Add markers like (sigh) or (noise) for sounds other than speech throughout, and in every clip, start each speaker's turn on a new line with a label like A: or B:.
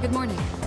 A: Good morning.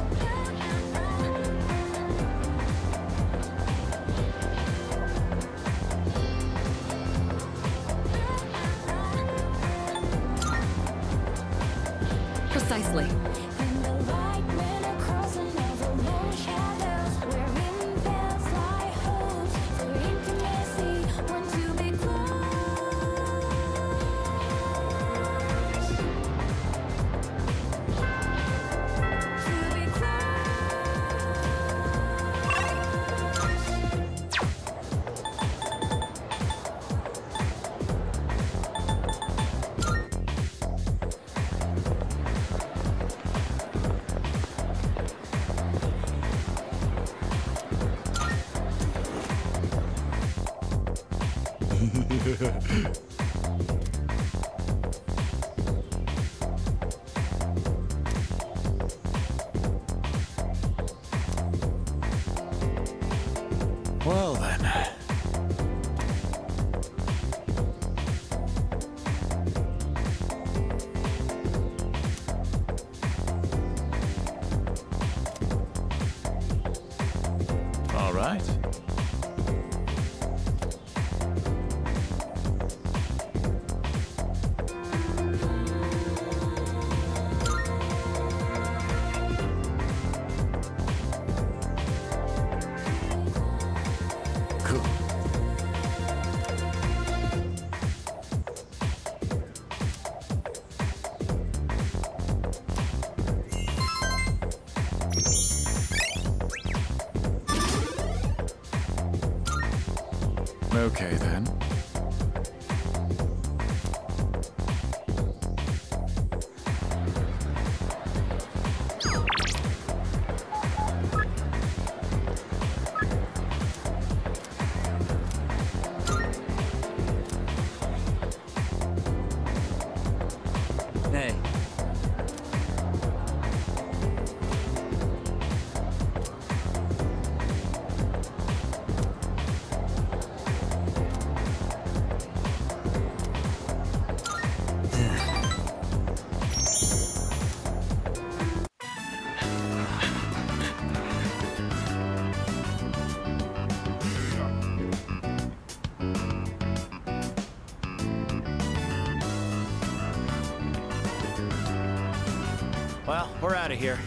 B: Of here.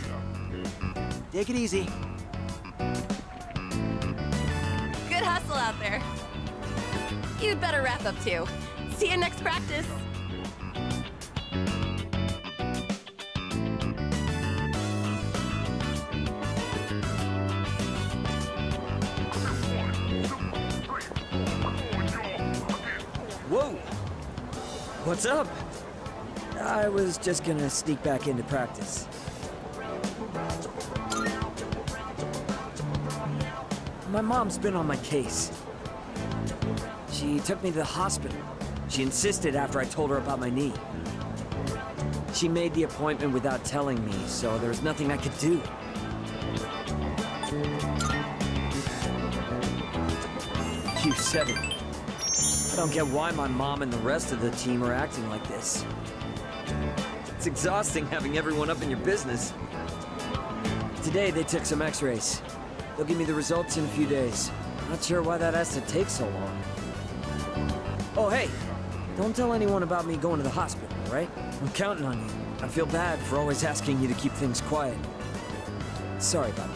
B: Take it easy.
C: Good hustle out there. You'd better wrap up too. See you next practice.
D: Whoa! What's up? I was just gonna sneak back into practice. Mom's been on my case. She took me to the hospital. She insisted after I told her about my knee. She made the appointment without telling me, so there was nothing I could do. You said it. I don't get why my mom and the rest of the team are acting like this. It's exhausting having everyone up in your business. Today they took some x-rays. They'll give me the results in a few days. Not sure why that has to take so long. Oh, hey! Don't tell anyone about me going to the hospital, right? I'm counting on you. I feel bad for always asking you to keep things quiet. Sorry about that.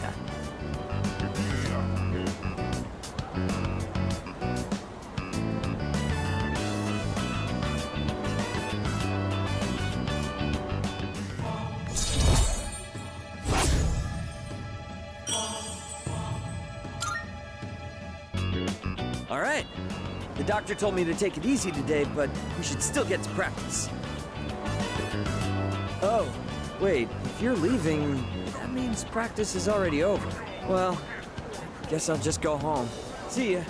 D: Doctor told me to take it easy today, but we should still get to practice. Oh, wait. If you're leaving, that means practice is already over. Well, guess I'll just go home. See ya.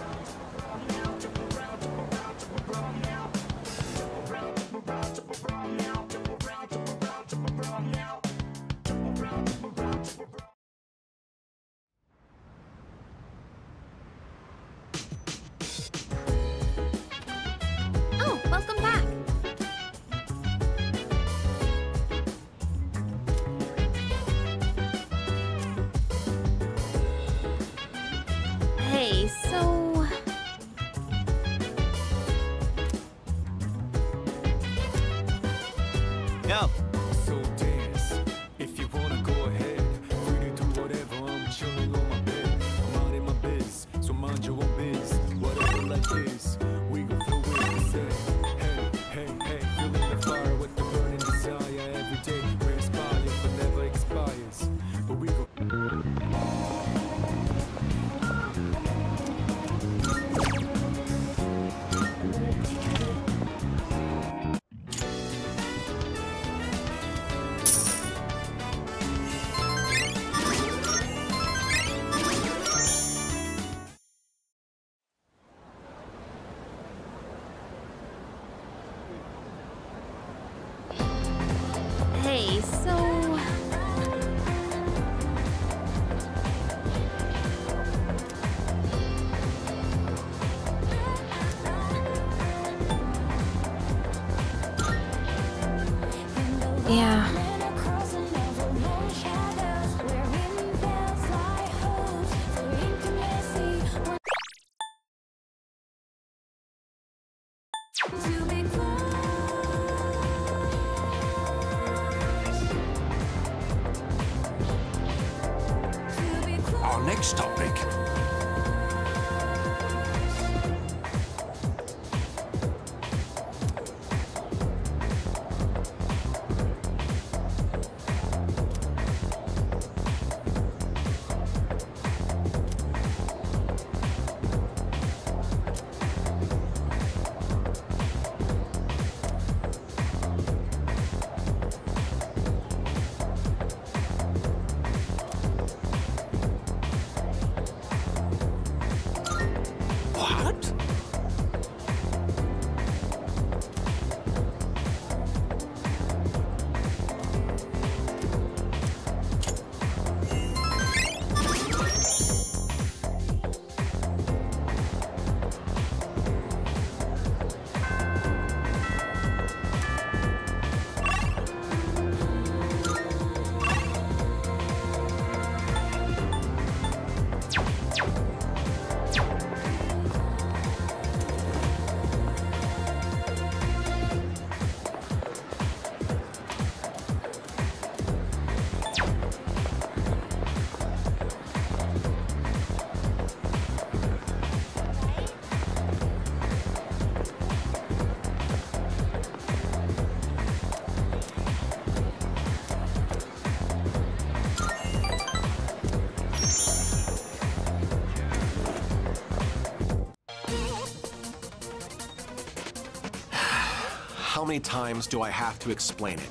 E: Many times do I have to explain it?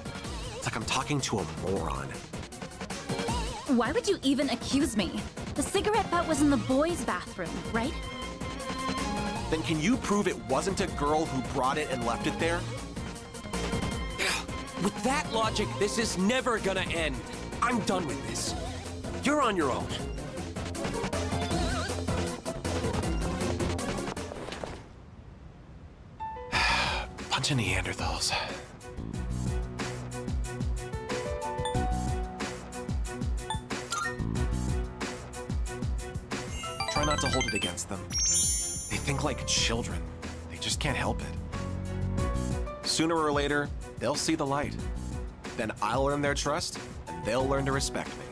E: It's like I'm talking to a moron.
F: Why would you even accuse me? The cigarette butt was in the boys' bathroom, right?
E: Then can you prove it wasn't a girl who brought it and left it there? (sighs)
G: With that logic, this is never gonna end. I'm done with this. You're on your own.
E: Later, they'll see the light. Then I'll earn their trust, and they'll learn to respect me.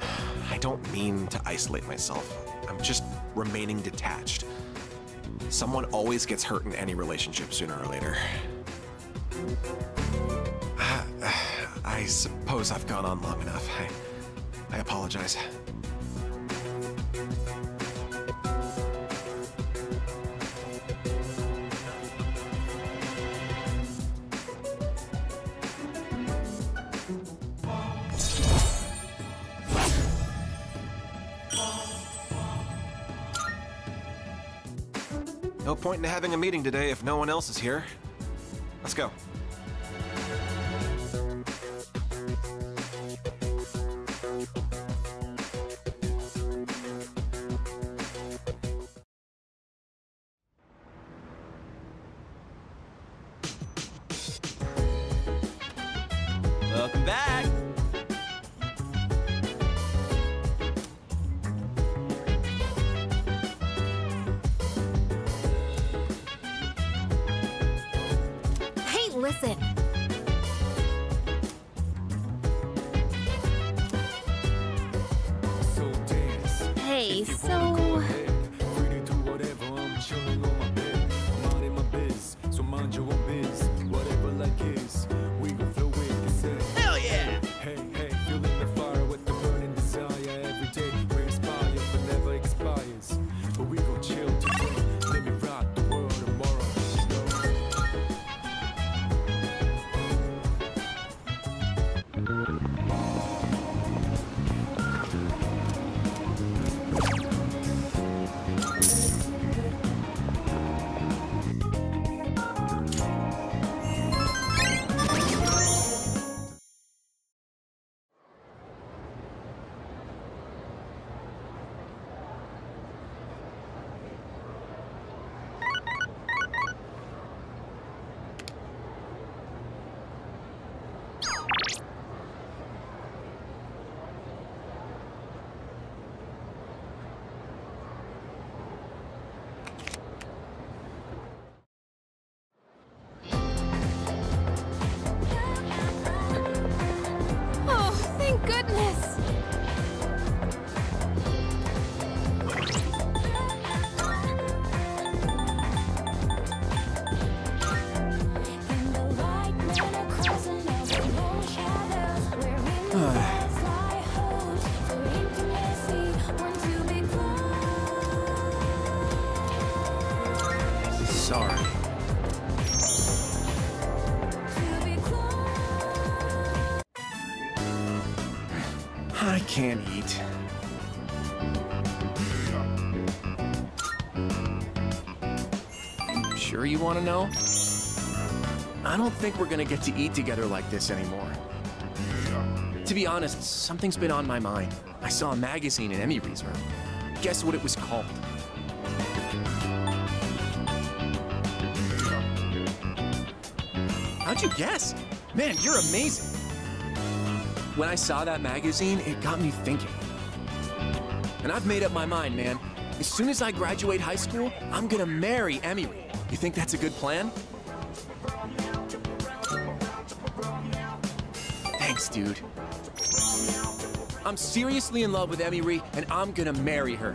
E: (sighs) I don't mean to isolate myself. I'm just remaining detached. Someone always gets hurt in any relationship sooner or later. (sighs) I suppose I've gone on long enough. I, I apologize. Point in having a meeting today if no one else is here. Let's go.
H: I can't eat. Sure you want to know? I don't think we're gonna get to eat together like this anymore. To be honest, something's been on my mind. I saw a magazine in Emiri's room. Guess what it was called? How'd you guess? Man, you're amazing. When I saw that magazine, it got me thinking. And I've made up my mind, man. As soon as I graduate high school, I'm gonna marry Emiri. You think that's a good plan? Thanks, dude. I'm seriously in love with Emiri, and I'm gonna marry her.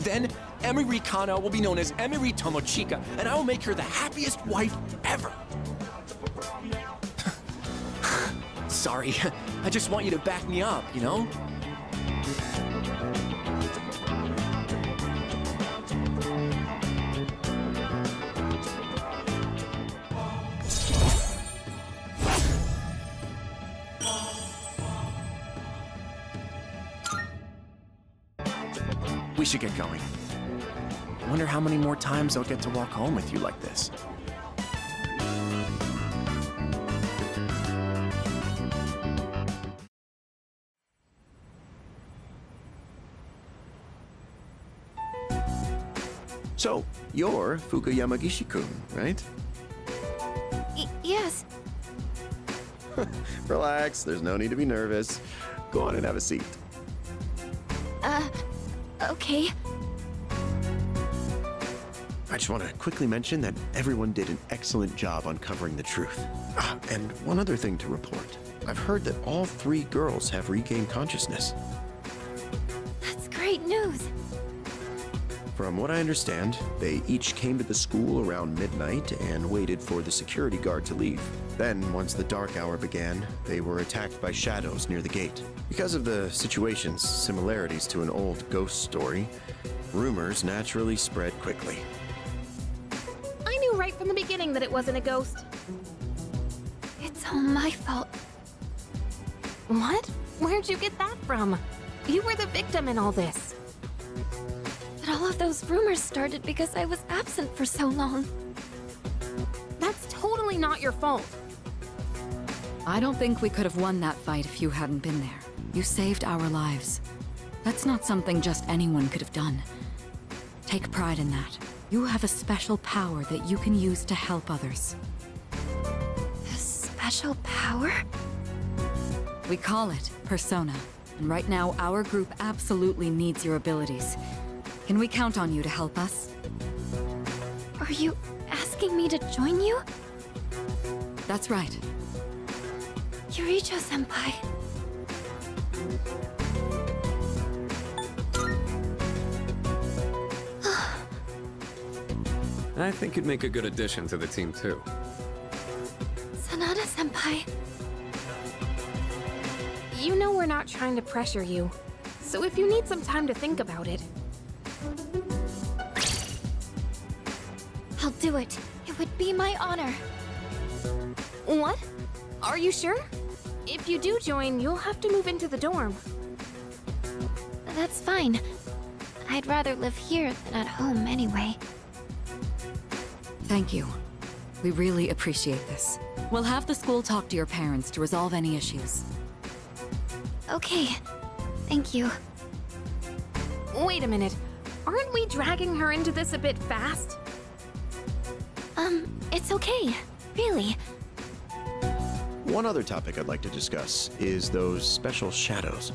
H: Then, Emiri Kanou will be known as Emiri Tomochika, and I will make her the happiest wife ever. Sorry, (laughs) I just want you to back me up, you know? We should get going. I wonder how many more times I'll get to walk home with you like this.
E: You're Fuuka Yamagishi-kun, right?
I: Y- yes. (laughs)
E: Relax, there's no need to be nervous. Go on and have a seat.
I: Uh, okay.
E: I just want to quickly mention that everyone did an excellent job uncovering the truth. Ah, and one other thing to report. I've heard that all three girls have regained consciousness.
I: That's great news.
E: From what I understand, they each came to the school around midnight and waited for the security guard to leave. Then, once the dark hour began, they were attacked by shadows near the gate. Because of the situation's similarities to an old ghost story, rumors naturally spread quickly.
I: I knew right from the beginning that it wasn't a ghost. It's all my fault. What? Where'd you get that from? You were the victim in all this. But all of those rumors started because I was absent for so long. That's totally not your fault.
J: I don't think we could have won that fight if you hadn't been there. You saved our lives. That's not something just anyone could have done. Take pride in that. You have a special power that you can use to help others.
I: A special power?
J: We call it Persona. And right now, our group absolutely needs your abilities. Can we count on you to help us?
I: Are you asking me to join you?
J: That's right.
K: Kirijo-senpai. (sighs)
L: I think you'd make a good addition to the team, too.
K: Sanada-senpai.
I: You know we're not trying to pressure you. So if you need some time to think about it,
K: I'll do it. It would be my honor.
I: What? Are you sure? If you do join, you'll have to move into the dorm.
K: That's fine. I'd rather live here than at home anyway.
J: Thank you. We really appreciate this. We'll have the school talk to your parents to resolve any issues.
K: Okay. Thank you.
I: Wait a minute. Aren't we dragging her into this a bit fast?
K: Um, it's okay. Really.
E: One other topic I'd like to discuss is those special shadows.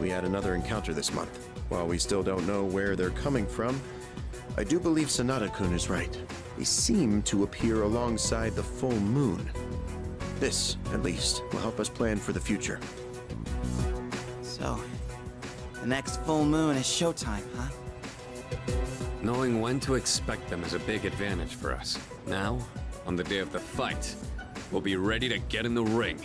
E: We had another encounter this month. While we still don't know where they're coming from, I do believe Sanada-kun is right. They seem to appear alongside the full moon. This, at least, will help us plan for the future.
B: So, the next full moon is showtime, huh?
L: Knowing when to expect them is a big advantage for us. Now, on the day of the fight, we'll be ready to get in the ring.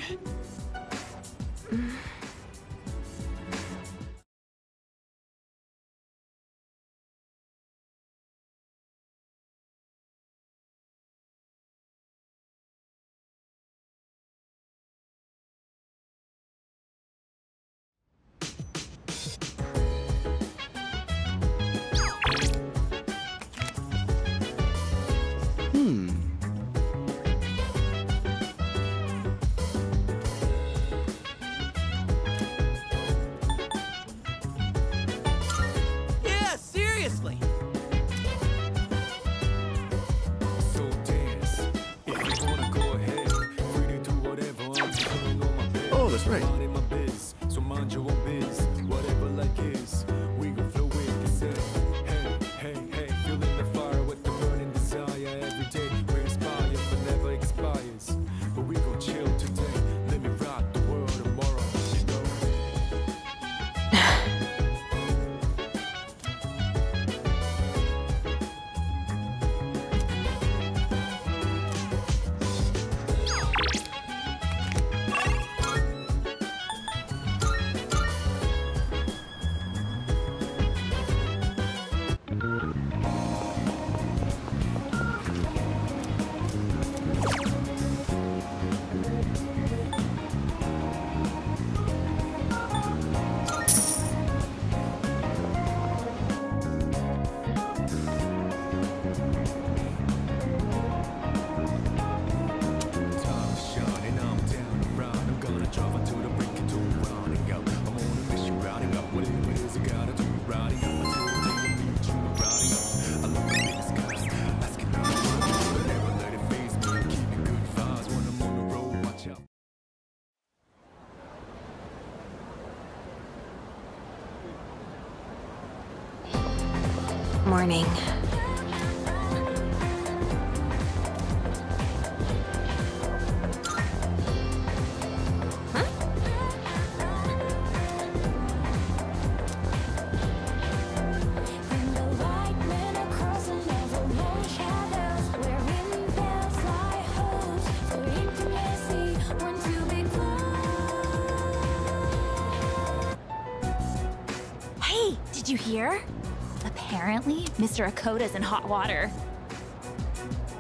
M: Mr. Ekoda's in hot water.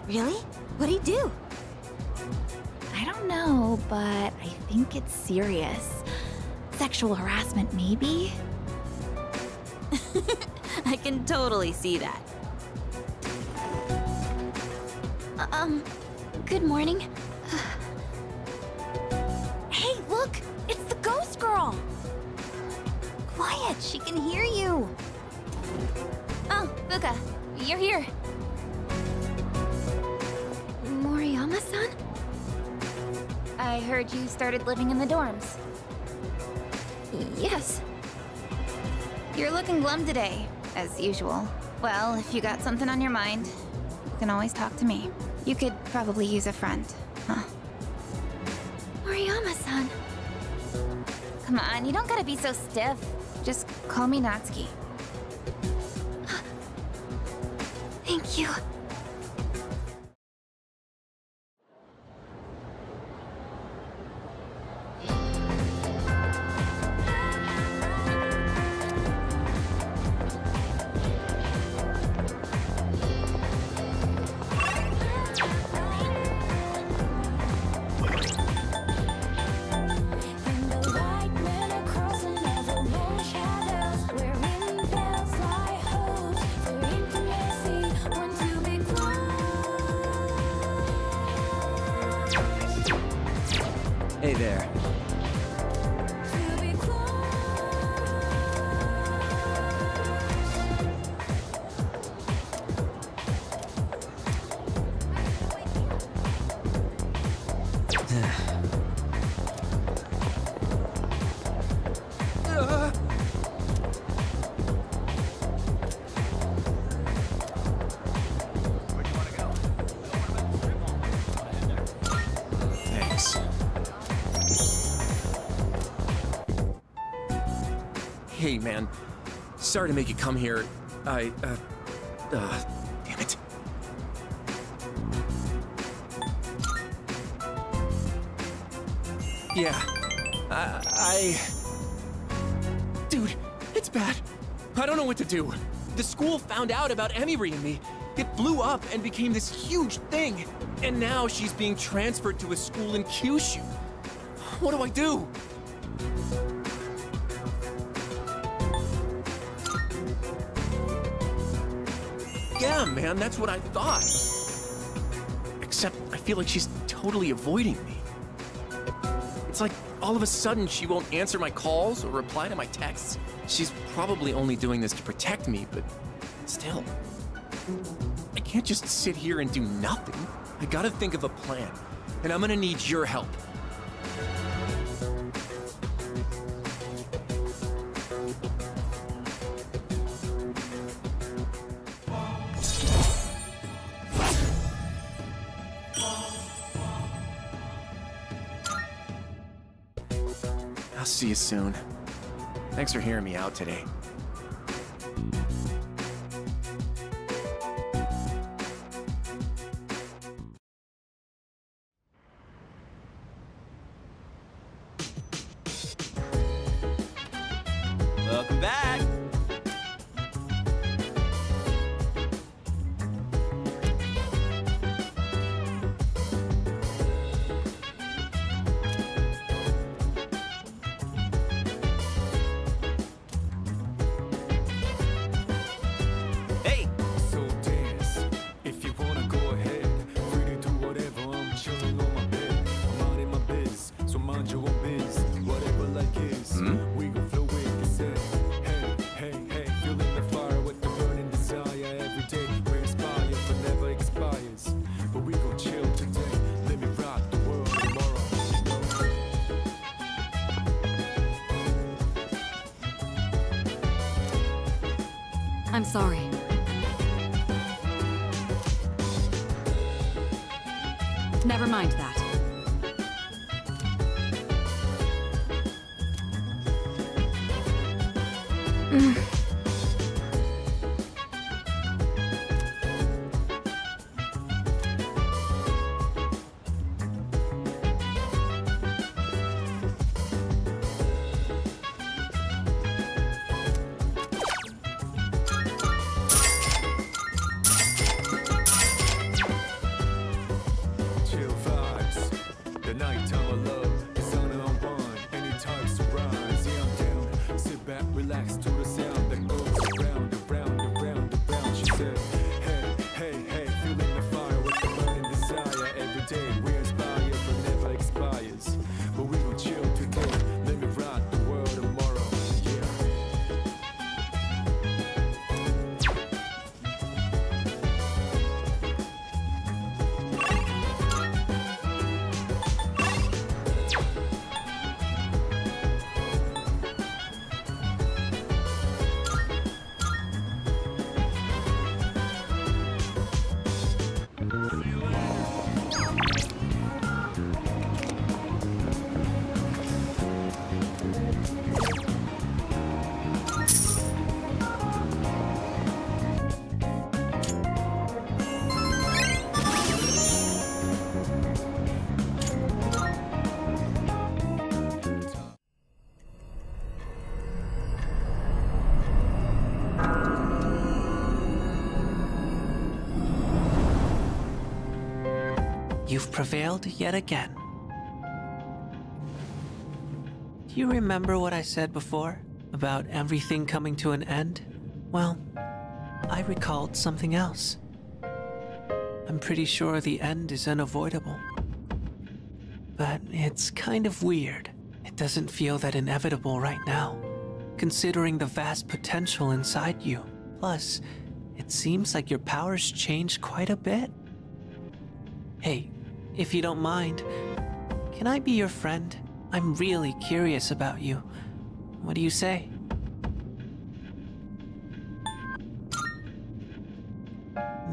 M: Really? What'd he do? I don't know, but I think it's serious. Sexual harassment, maybe? (laughs) I can totally see that.
K: Um, good morning.
M: Started living in the dorms.
K: Yes.
M: You're looking glum today, as usual. Well, if you got something on your mind, you can always talk to me. You could probably use a friend, huh?
A: Moriyama-san. Come on, you don't gotta be so stiff. Just call me Natsuki. (gasps) Thank you.
N: Hey,
E: man. Sorry to make you come here. I, uh, uh, damn it. Yeah. I, I. Dude, it's bad. I don't know what to do. The school found out about Emiri and me. It blew up and became this huge thing. And now she's being transferred to a school in Kyushu. What do I do? Man, that's what I thought. Except I feel like she's totally avoiding me. It's like all of a sudden she won't answer my calls or reply to my texts. She's probably only doing this to protect me, but still. I can't just sit here and do nothing. I gotta think of a plan, and I'm gonna need your help. You soon. Thanks for hearing me out today.
O: Yet again. Do you remember what I said before about everything coming to an end? Well, I recalled something else. I'm pretty sure the end is unavoidable. But it's kind of weird. It doesn't feel that inevitable right now, considering the vast potential inside you. Plus, it seems like your powers changed quite a bit. If you don't mind, can I be your friend? I'm really curious about you. What do you say?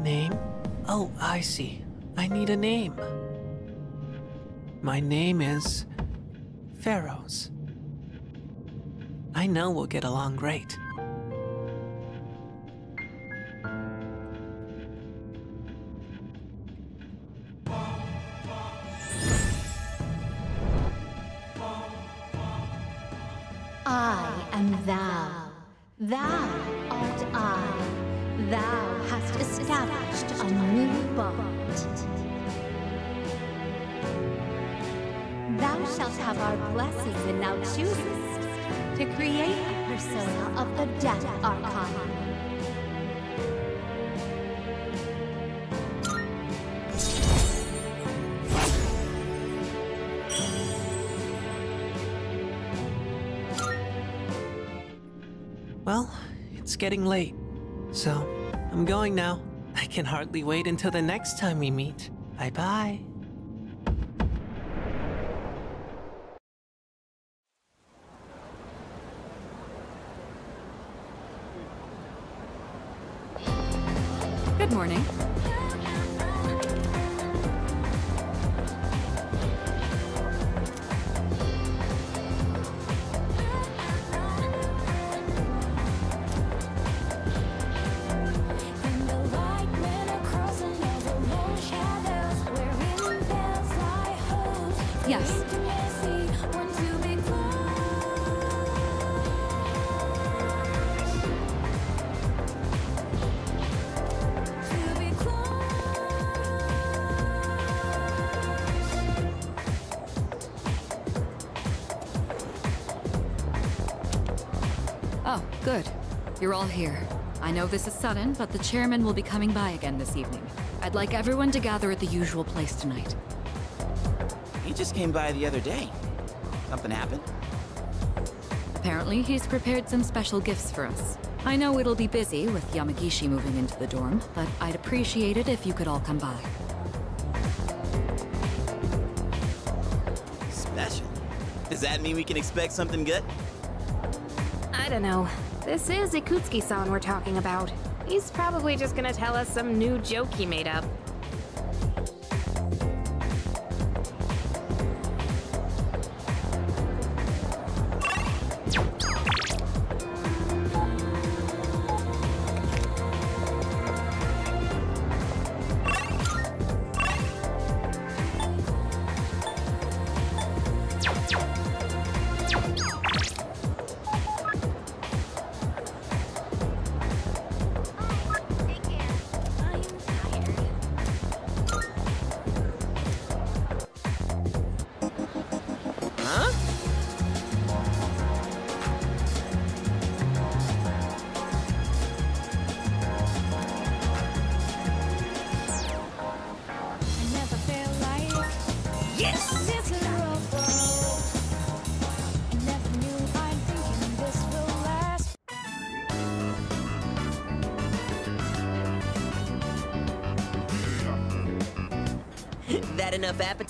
O: Name? Oh, I see. I need a name. My name is. Pharos. I know we'll get along great.
F: I am thou. Thou art I. Thou hast established a new bond. Thou shalt have our blessing when thou choosest to create a persona of the Death
O: Arcana. Getting late, so I'm going now. I can hardly wait until the next time we meet. Bye bye
J: know this is sudden, but the chairman will be coming by again this evening. I'd like everyone to gather at the usual place tonight.
B: He just came by the other day. Something happened?
J: Apparently, he's prepared some special gifts for us. I know it'll be busy with Yamagishi moving into the dorm, but I'd appreciate it if you could all come by.
B: Special. Does that mean we can expect something good?
I: I don't know. This is Ikutsuki-san we're talking about. He's probably just gonna tell us some new joke he made up.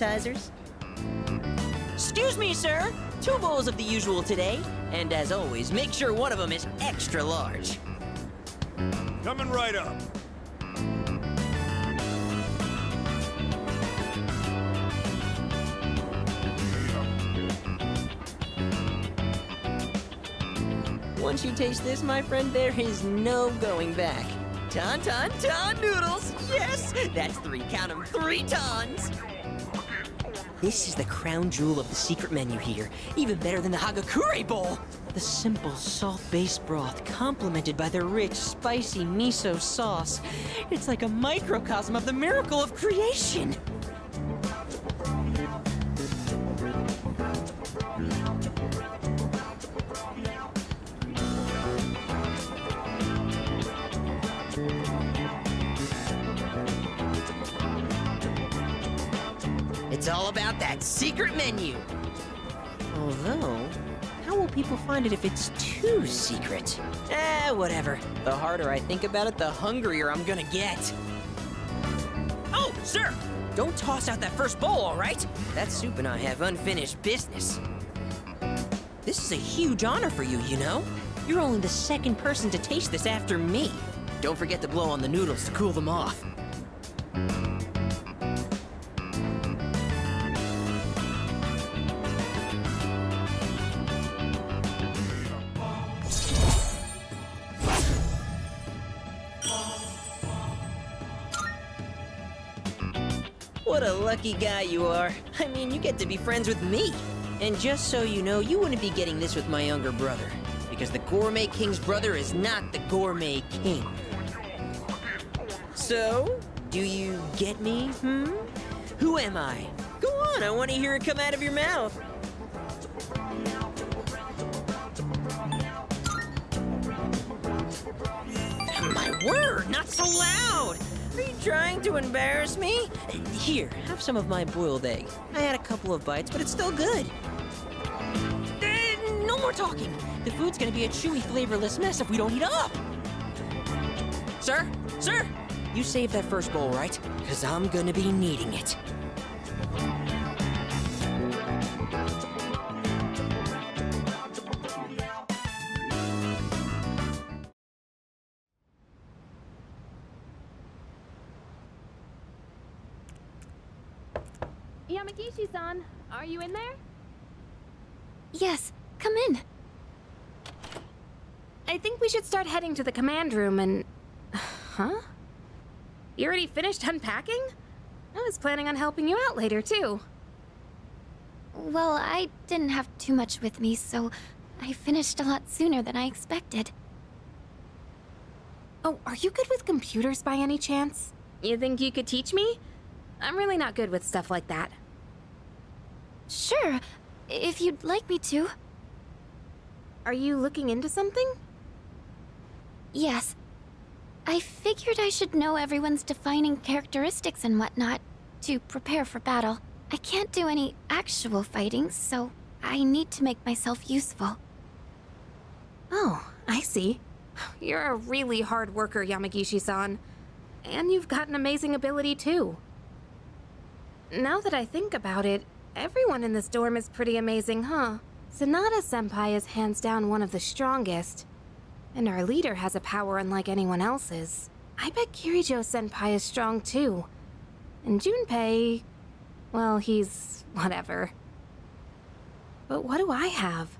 P: Appetizers? Excuse me, sir. Two bowls of the usual today. And as always, make sure one of them is extra large.
Q: Coming right up.
P: Once you taste this, my friend, there is no going back. Ton, ton, ton noodles! Yes! That's three, count 'em, three tons! This is the crown jewel of the secret menu here. Even better than the Hagakure Bowl! The simple, salt-based broth, complemented by the rich, spicy miso sauce. It's like a microcosm of the miracle of creation! Menu. Although, how will people find it if it's too secret? Eh, whatever. The harder I think about it, the hungrier I'm gonna get. Oh, sir! Don't toss out that first bowl, all right? That soup and I have unfinished business. This is a huge honor for you, you know? You're only the second person to taste this after me. Don't forget to blow on the noodles to cool them off. Lucky guy you are. I mean, you get to be friends with me. And just so you know, you wouldn't be getting this with my younger brother. Because the Gourmet King's brother is not the Gourmet King. So, do you get me, hmm? Who am I? Go on, I want to hear it come out of your mouth. Trying to embarrass me? Here, have some of my boiled egg. I had a couple of bites, but it's still good. Eh, No more talking. The food's gonna be a chewy, flavorless mess if we don't eat up. Sir? Sir? You saved that first bowl, right? Because I'm gonna be needing it.
I: Heading to the command room and... (sighs) Huh? You already finished unpacking? I was planning on helping you out later, too.
K: Well, I didn't have too much with me, so I finished a lot sooner than I expected.
I: Oh, are you good with computers by any chance? You think you could teach me? I'm really not good with stuff like that.
K: Sure, if you'd like me to.
I: Are you looking into something?
K: Yes. I figured I should know everyone's defining characteristics and whatnot to prepare for battle. I can't do any actual fighting, so I need to make myself useful.
I: Oh, I see. You're a really hard worker, Yamagishi-san. And you've got an amazing ability, too. Now that I think about it, everyone in this dorm is pretty amazing, huh? Sanada-senpai is hands down one of the strongest. And our leader has a power unlike anyone else's. I bet Kirijo-senpai is strong, too. And Junpei... Well, he's... whatever. But what do I have?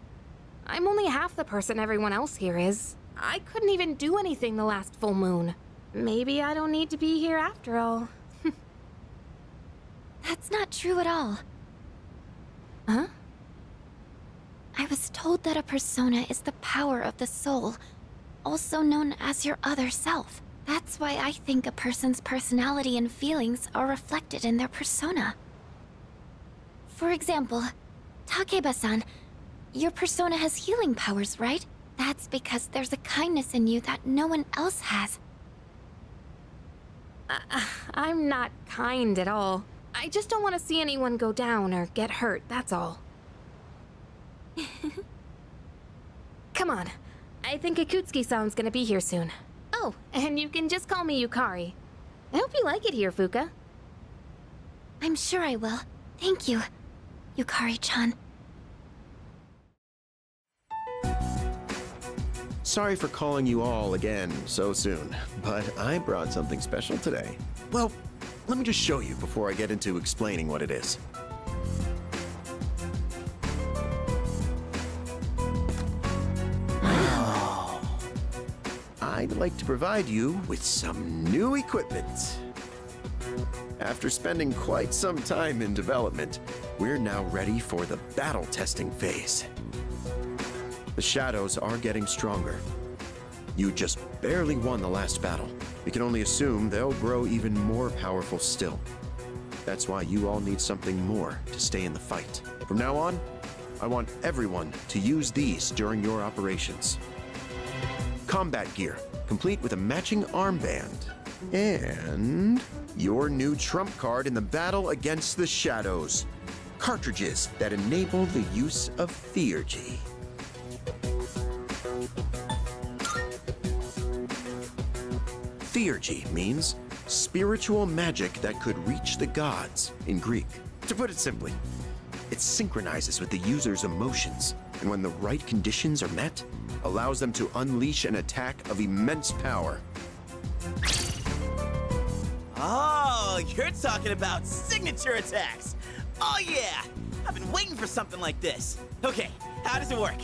I: I'm only half the person everyone else here is. I couldn't even do anything the last full moon. Maybe I don't need to be here after all. (laughs)
K: That's not true at all.
I: Huh?
K: I was told that a persona is the power of the soul, also known as your other self. That's why I think a person's personality and feelings are reflected in their persona. For example, Takeba-san, your persona has healing powers, right? That's because there's a kindness in you that no one else has.
I: Uh, I'm not kind at all. I just don't want to see anyone go down or get hurt, that's all. (laughs) Come on. I think Akutsuki-san's gonna be here soon. Oh, and you can just call me Yukari. I hope you like it here, Fuuka.
K: I'm sure I will. Thank you, Yukari-chan.
E: Sorry for calling you all again so soon, but I brought something special today. Well, let me just show you before I get into explaining what it is. I'd like to provide you with some new equipment. After spending quite some time in development, we're now ready for the battle testing phase. The shadows are getting stronger. You just barely won the last battle. We can only assume they'll grow even more powerful still. That's why you all need something more to stay in the fight. From now on, I want everyone to use these during your operations. Combat gear, complete with a matching armband. And your new trump card in the battle against the shadows. Cartridges that enable the use of Theurgy. Theurgy means spiritual magic that could reach the gods in Greek. To put it simply, it synchronizes with the user's emotions, and when the right conditions are met, allows them to unleash an attack of immense power.
B: Oh, you're talking about signature attacks. Oh yeah, I've been waiting for something like this. Okay, how does it work?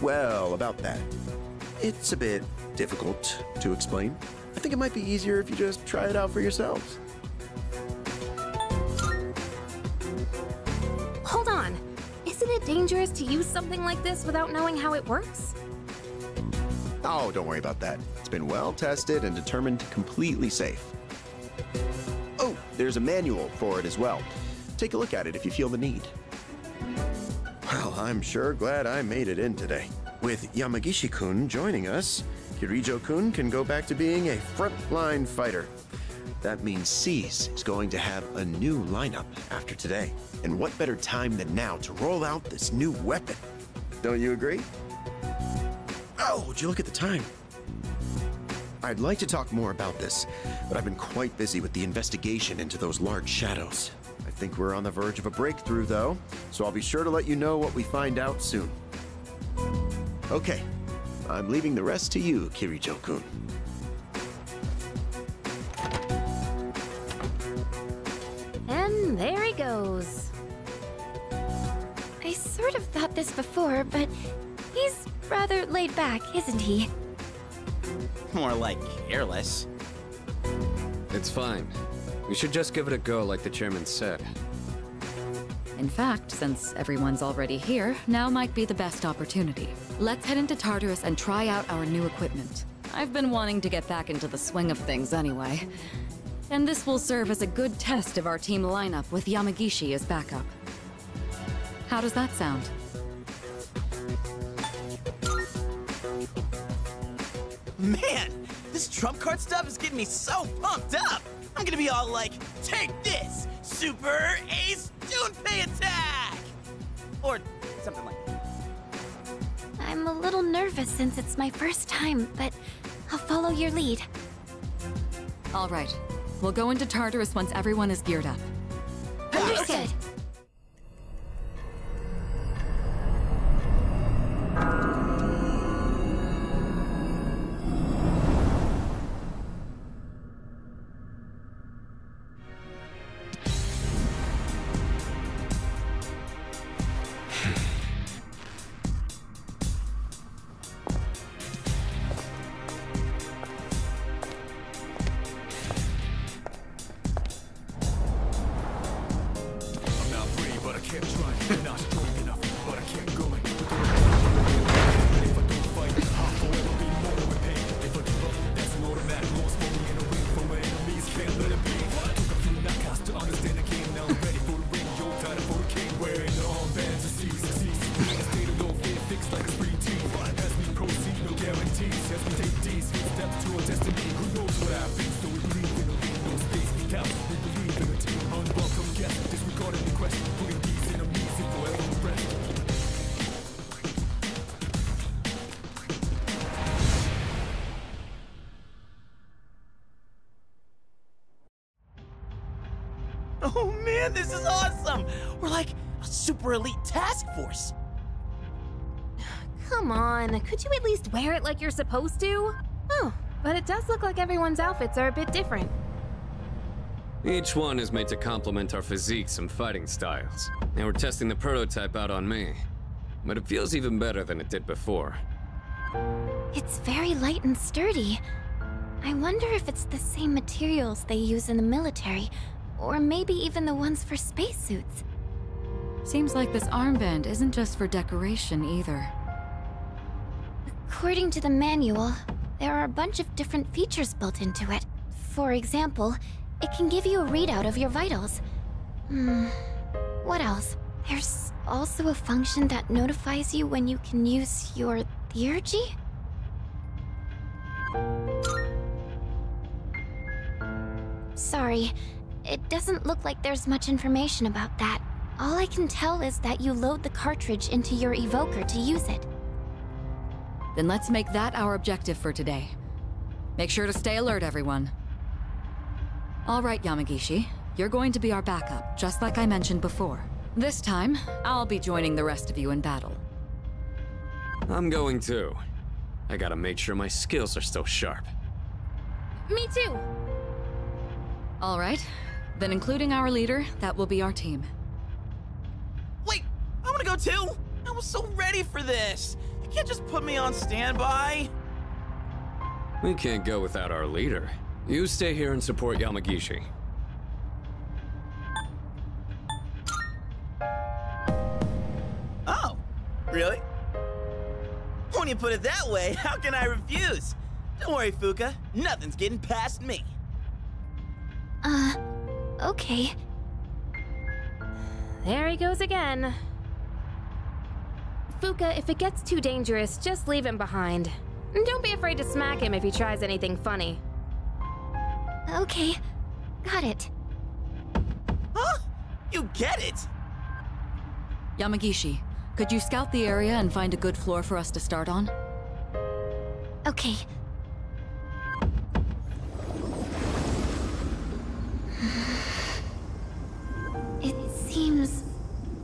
E: Well, about that. It's a bit difficult to explain. I think it might be easier if you just try it out for yourselves.
I: It dangerous to use something like this without knowing how it works?
E: Oh, don't worry about that. It's been well tested and determined completely safe. Oh, there's a manual for it as well. Take a look at it if you feel the need. Well, I'm sure glad I made it in today. With Yamagishi-kun joining us, Kirijo-kun can go back to being a frontline fighter. That means SEES is going to have a new lineup after today. And what better time than now to roll out this new weapon? Don't you agree? Oh, would you look at the time? I'd like to talk more about this, but I've been quite busy with the investigation into those large shadows. I think we're on the verge of a breakthrough, though, so I'll be sure to let you know what we find out soon. Okay, I'm leaving the rest to you, Kirijo-kun.
I: And there he goes.
L: I sort of thought this before, but he's rather laid back, isn't he?
B: More like careless.
R: It's fine. We should just give it a go like the chairman said.
J: In fact, since everyone's already here, now might be the best opportunity. Let's head into Tartarus and try out our new equipment. I've been wanting to get back into the swing of things anyway. And this will serve as a good test of our team lineup with Yamagishi as backup. How does that sound?
B: Man, this trump card stuff is getting me so pumped up. I'm gonna be all like, take this, Super Ace Junpei attack! Or something like that.
L: I'm a little nervous since it's my first time, but I'll follow your lead.
J: All right. We'll go into Tartarus once everyone is geared up.
L: Understood.
B: Super elite task force.
I: Come on, could you at least wear it like you're supposed to? Oh, but it does look like everyone's outfits are a bit different.
R: Each one is made to complement our physiques and fighting styles. And we're testing the prototype out on me. But it feels even better than it did before.
L: It's very light and sturdy. I wonder if it's the same materials they use in the military, or maybe even the ones for spacesuits.
J: Seems like this armband isn't just for decoration either.
L: According to the manual, there are a bunch of different features built into it. For example, it can give you a readout of your vitals. Hmm, what else?
K: There's also a function that notifies you when you can use your theurgy? Sorry, it doesn't look like there's much information about that. All I can tell is that you load the cartridge into your evoker to use it.
J: Then let's make that our objective for today. Make sure to stay alert, everyone. All right, Yamagishi. You're going to be our backup, just like I mentioned before. This time, I'll be joining the rest of you in battle.
L: I'm going too. I gotta make sure my skills are still sharp.
I: Me too.
J: All right. Then including our leader, that will be our team.
B: Wait, I wanna go too! I was so ready for this! You can't just put me on standby!
L: We can't go without our leader. You stay here and support Yamagishi.
B: Oh, really? When you put it that way, (laughs) how can I refuse? Don't worry, Fuuka. Nothing's getting past me.
K: Uh, okay.
I: There he goes again. Fuuka, if it gets too dangerous, just leave him behind. And don't be afraid to smack him if he tries anything funny.
K: Okay, got it.
B: Huh? You get it?
J: Yamagishi, could you scout the area and find a good floor for us to start on?
K: Okay.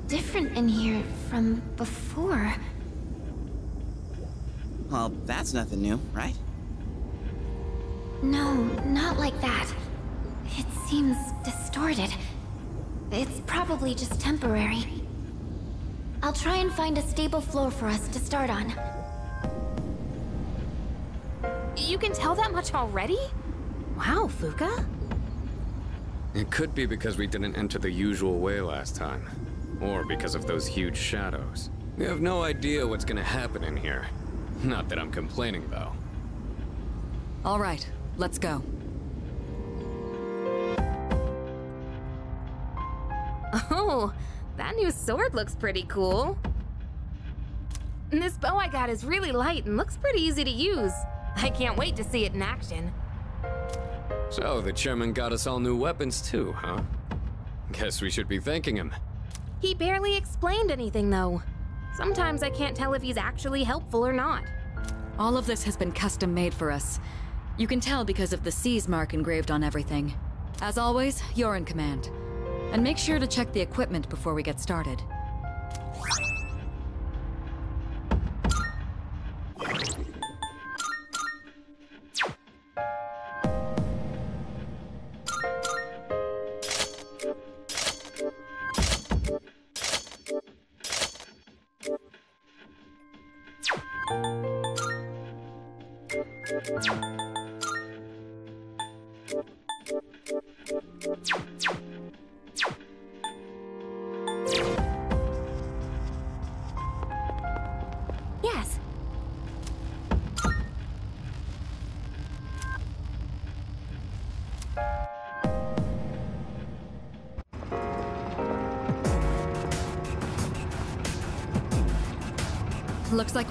K: Different in here from before.
B: Well, that's nothing new, right?
K: No, not like that. It seems distorted. It's probably just temporary. I'll try and find a stable floor for us to start on.
I: You can tell that much already? Wow, Fuuka.
L: It could be because we didn't enter the usual way last time. Or because of those huge shadows. We have no idea what's gonna happen in here. Not that I'm complaining, though.
J: All right, let's go.
I: Oh, that new sword looks pretty cool. And this bow I got is really light and looks pretty easy to use. I can't wait to see it in action.
L: So, the chairman got us all new weapons too, huh? Guess we should be thanking him.
I: He barely explained anything, though. Sometimes I can't tell if he's actually helpful or not.
J: All of this has been custom made for us. You can tell because of the SEES mark engraved on everything. As always, you're in command. And make sure to check the equipment before we get started.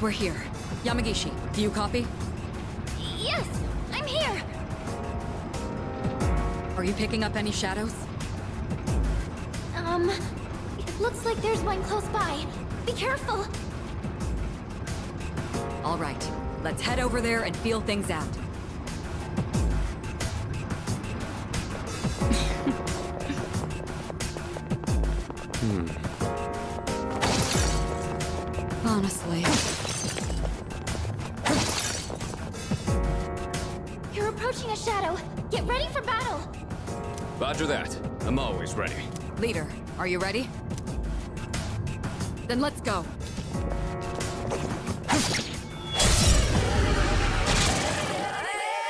J: We're here. Yamagishi, do you copy?
K: Yes, I'm here.
J: Are you picking up any shadows?
K: Um, it looks like there's one close by. Be careful.
J: All right, let's head over there and feel things out. Are you ready? Then let's go.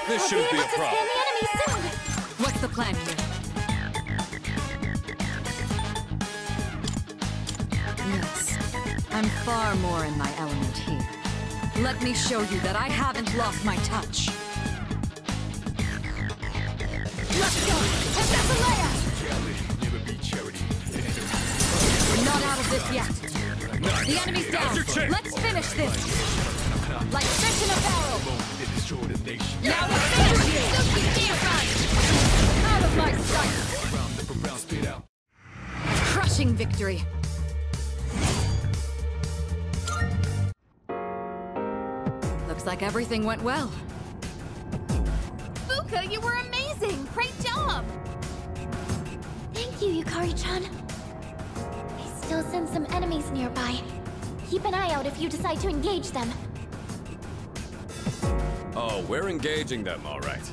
L: This shouldn't be a problem.
J: What's the plan here? Yes, I'm far more in my element here. Let me show you that I haven't lost my touch. Yet. The enemy's down. Let's finish this. Like fish in a barrel. Now we'll finish you. Out of my sight. Crushing victory. Looks like everything went well.
K: If you decide to engage them.
S: Oh, we're engaging them, all right.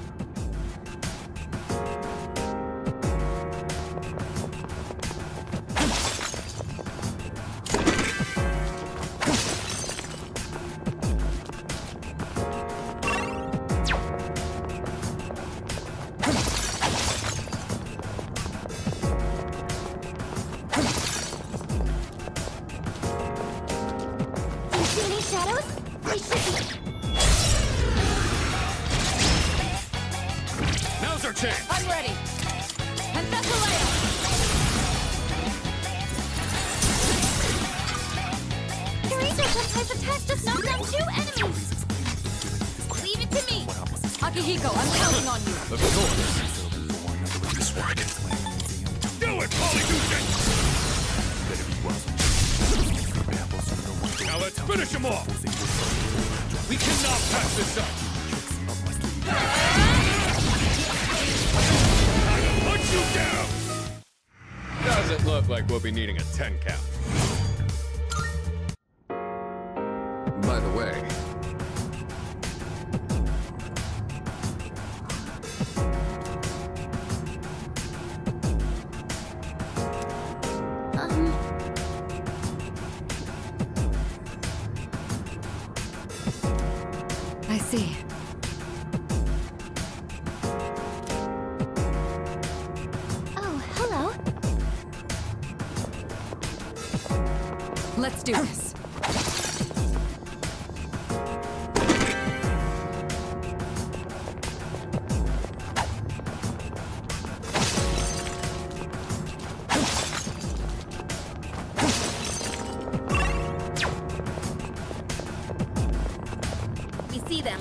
T: We
J: see
I: them.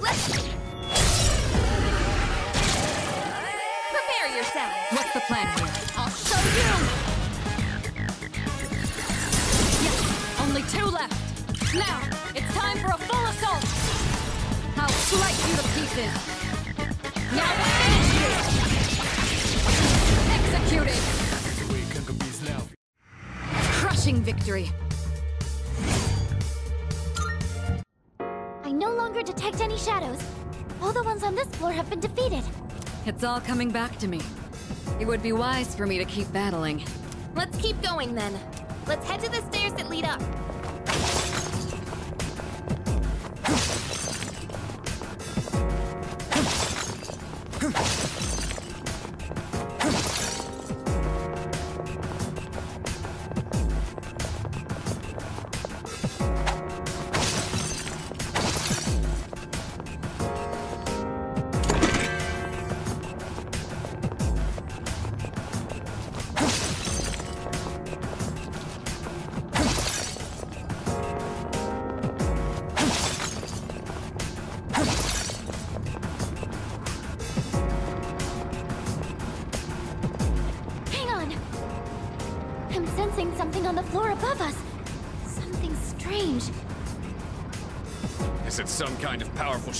I: Let's... Prepare yourself!
J: What's the plan here?
I: I'll show you!
J: Yes, only two left. Now, it's time for a full assault. I'll slice you to pieces. Now we'll finish you. Executed. Crushing victory.
K: Shadows. All the ones on this floor have been defeated.
J: It's all coming back to me. It would be wise for me to keep battling.
I: Let's keep going then. Let's head to the stairs that lead up.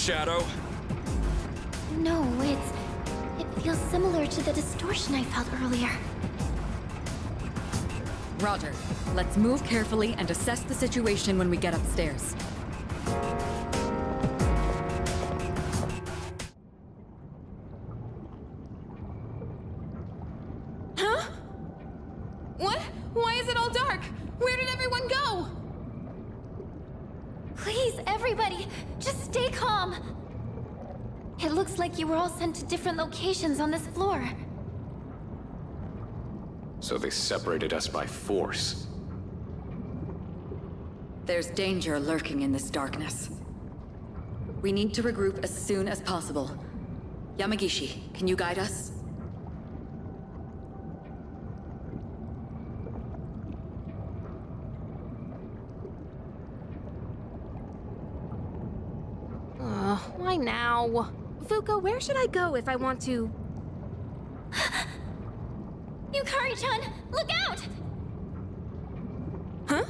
S: Shadow?
K: No, it's... It feels similar to the distortion I felt earlier.
J: Roger. Let's move carefully and assess the situation when we get upstairs.
S: So they separated us by force.
J: There's danger lurking in this darkness. We need to regroup as soon as possible. Yamagishi, can you guide us?
I: Uh, why now? Fuuka? where should I go if I want to... (sighs) (laughs)
K: Yukari-chan, look out!
I: Huh?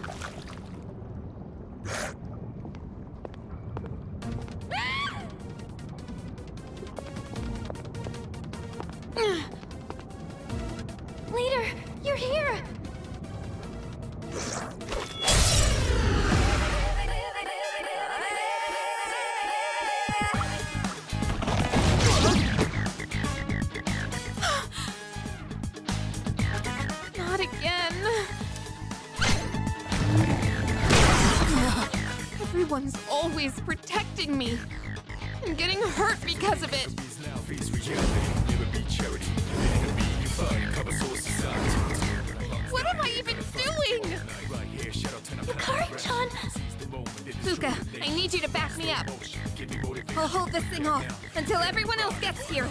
I: Gets here.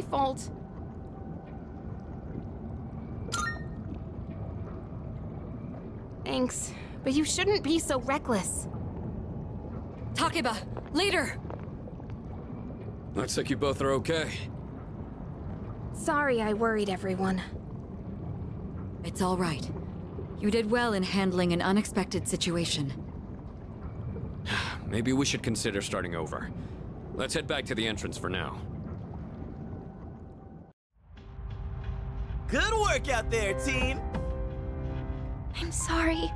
I: My fault. Thanks, but you shouldn't be so reckless.
J: Takeba, leader!
L: Looks like you both are okay.
I: Sorry I worried everyone.
J: It's all right. You did well in handling an unexpected situation. (sighs)
L: Maybe we should consider starting over. Let's head back to the entrance for now.
B: Good work out there, team!
K: I'm sorry.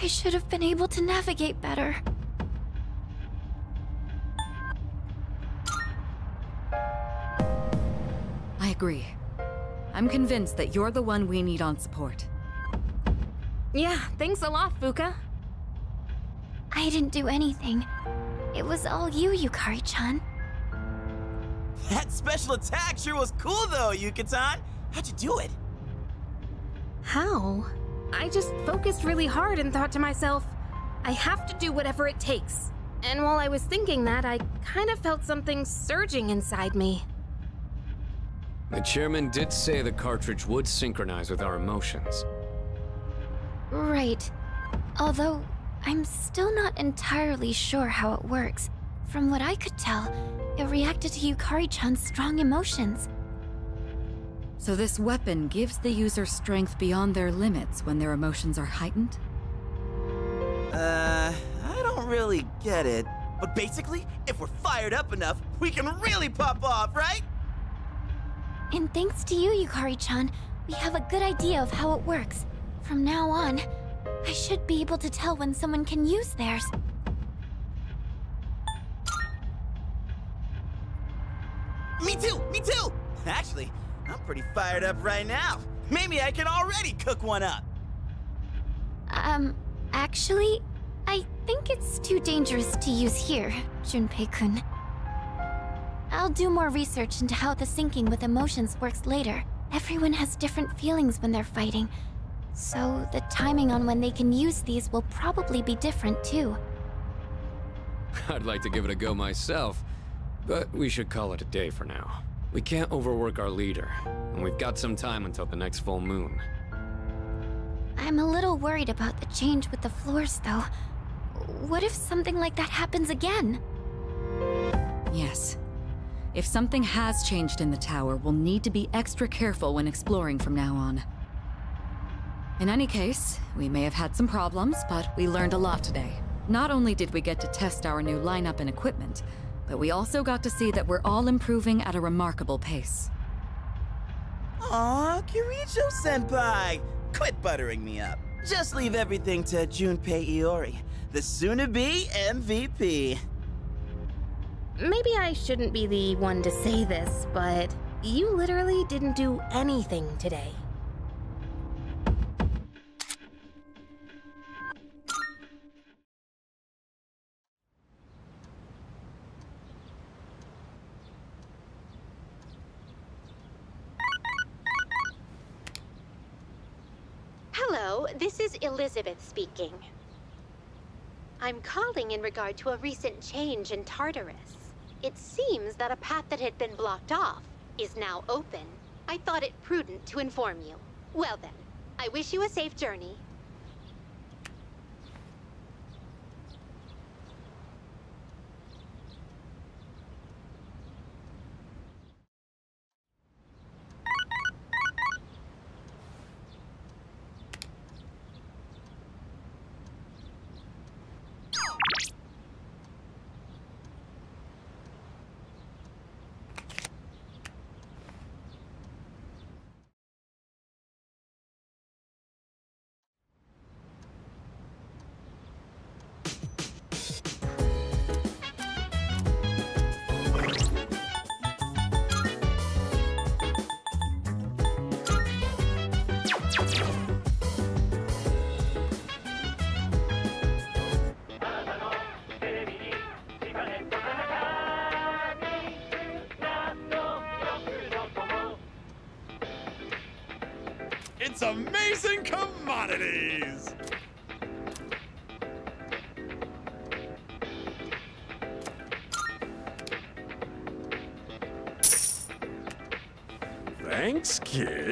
K: I should have been able to navigate better.
J: I agree. I'm convinced that you're the one we need on support.
I: Yeah, thanks a lot, Fuuka.
K: I didn't do anything. It was all you, Yukari-chan.
B: That special attack sure was cool though, Yuka-tan. How'd you do it?
I: How? I just focused really hard and thought to myself, I have to do whatever it takes. And while I was thinking that, I kind of felt something surging inside me.
L: The chairman did say the cartridge would synchronize with our emotions.
K: Right. Although, I'm still not entirely sure how it works. From what I could tell, it reacted to Yukari-chan's strong emotions.
J: So this weapon gives the user strength beyond their limits when their emotions are heightened?
B: Uh, I don't really get it. But basically, if we're fired up enough, we can really pop off, right?
K: And thanks to you, Yukari-chan, we have a good idea of how it works. From now on, I should be able to tell when someone can use theirs.
B: Me too, me too! Actually, I'm pretty fired up right now. Maybe I can already cook one up.
K: Um, actually, I think it's too dangerous to use here, Junpei-kun. I'll do more research into how the syncing with emotions works later. Everyone has different feelings when they're fighting, so the timing on when they can use these will probably be different too. (laughs)
L: I'd like to give it a go myself, but we should call it a day for now. We can't overwork our leader, and we've got some time until the next full moon.
K: I'm a little worried about the change with the floors, though. What if something like that happens again?
J: Yes. If something has changed in the tower, we'll need to be extra careful when exploring from now on. In any case, we may have had some problems, but we learned a lot today. Not only did we get to test our new lineup and equipment, but we also got to see that we're all improving at a remarkable pace.
B: Aw, Kirijo-senpai! Quit buttering me up. Just leave everything to Junpei Iori, the soon-to-be MVP.
I: Maybe I shouldn't be the one to say this, but you literally didn't do anything today.
F: This is Elizabeth speaking. I'm calling in regard to a recent change in Tartarus. It seems that a path that had been blocked off is now open. I thought it prudent to inform you. Well then, I wish you a safe journey.
Q: Commodities! Thanks, kid.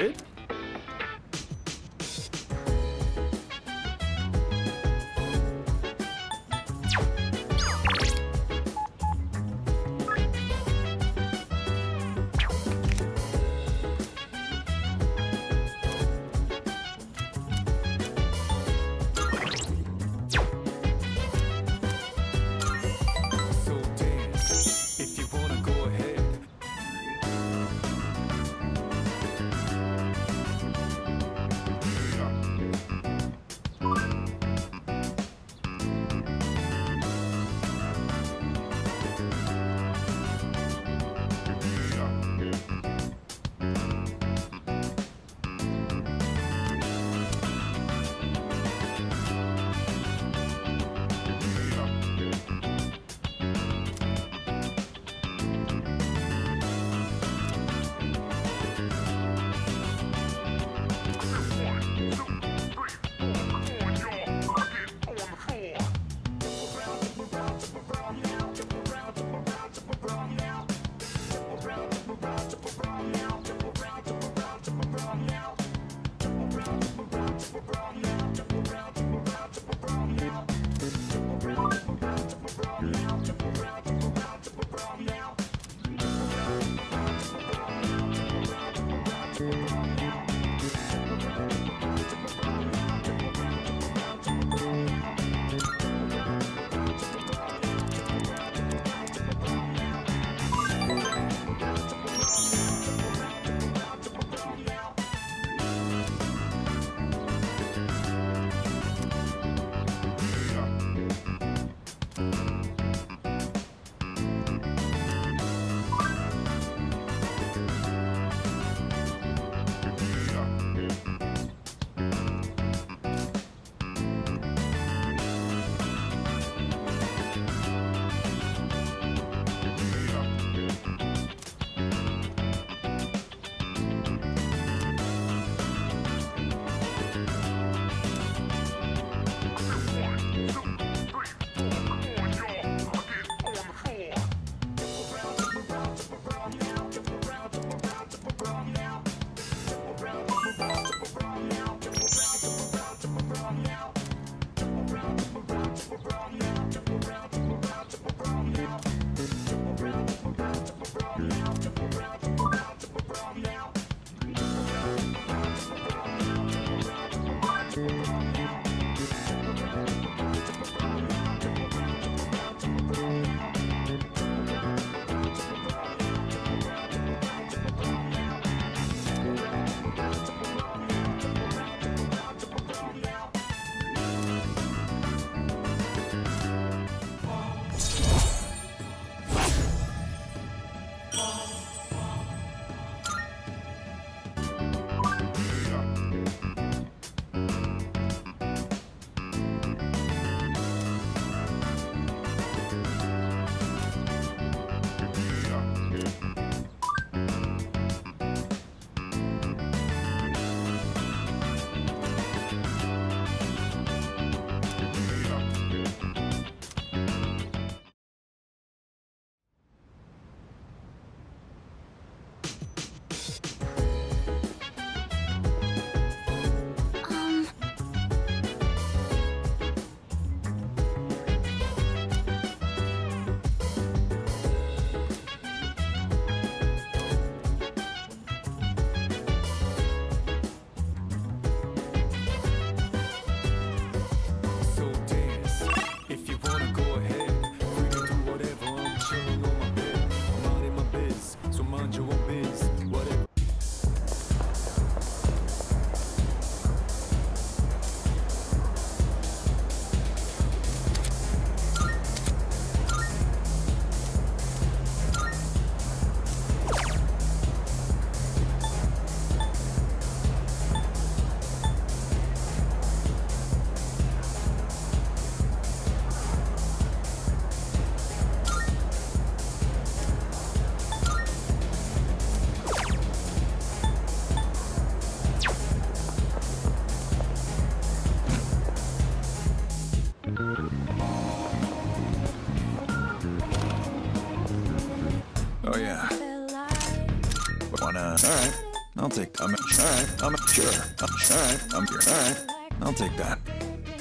A: I'll take that.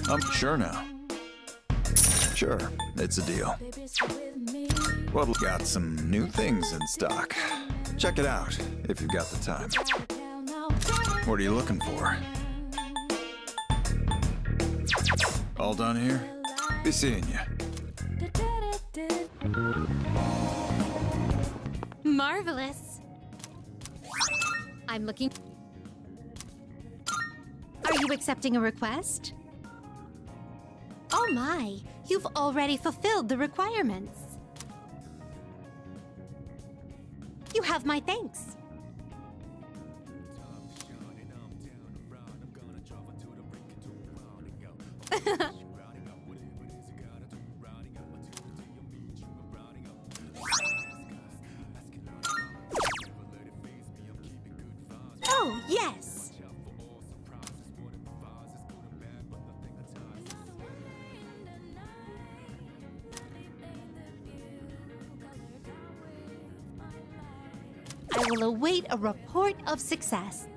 A: I'm sure now. Sure, it's a deal. Well, we've got some new things in stock. Check it out if you've got the time. What are you looking for? All done here? Be seeing you.
L: Accepting a request? Oh my, you've already fulfilled the requirements. Will await a report of success.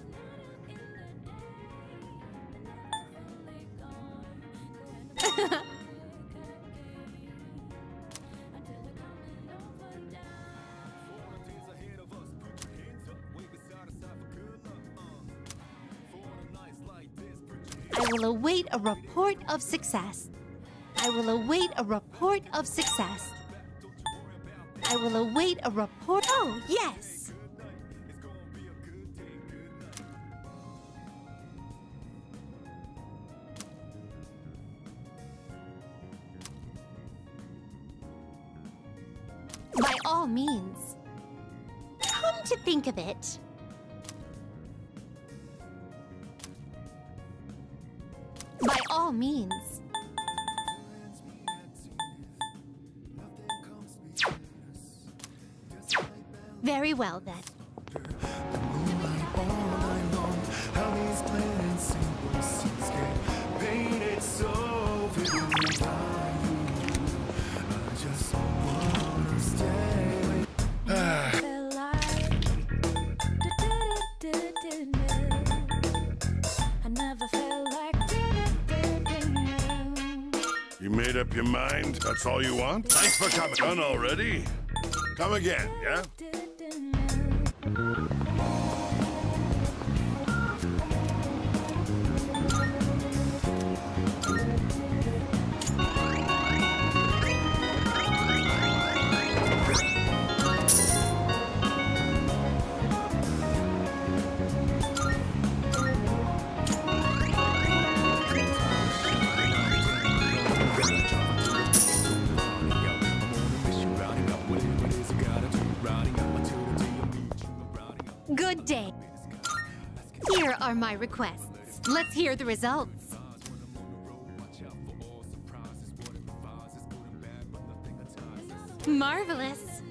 L: I will await a report of success. I will await a report of success. I will await a report. Oh, yes.
U: That's all you want? Thanks for coming. Done already? Come again, yeah?
L: Requests. Let's hear the results. Marvelous.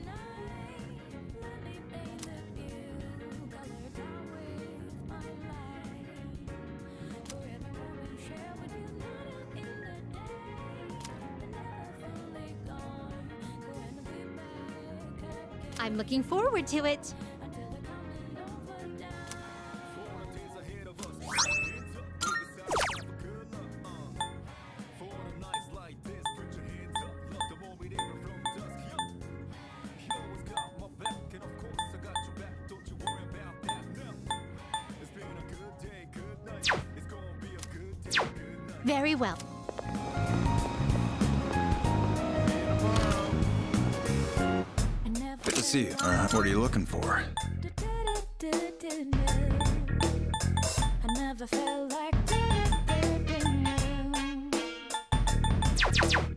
L: I'm looking forward to it. Very well.
A: Good to see you. Uh, what are you looking for?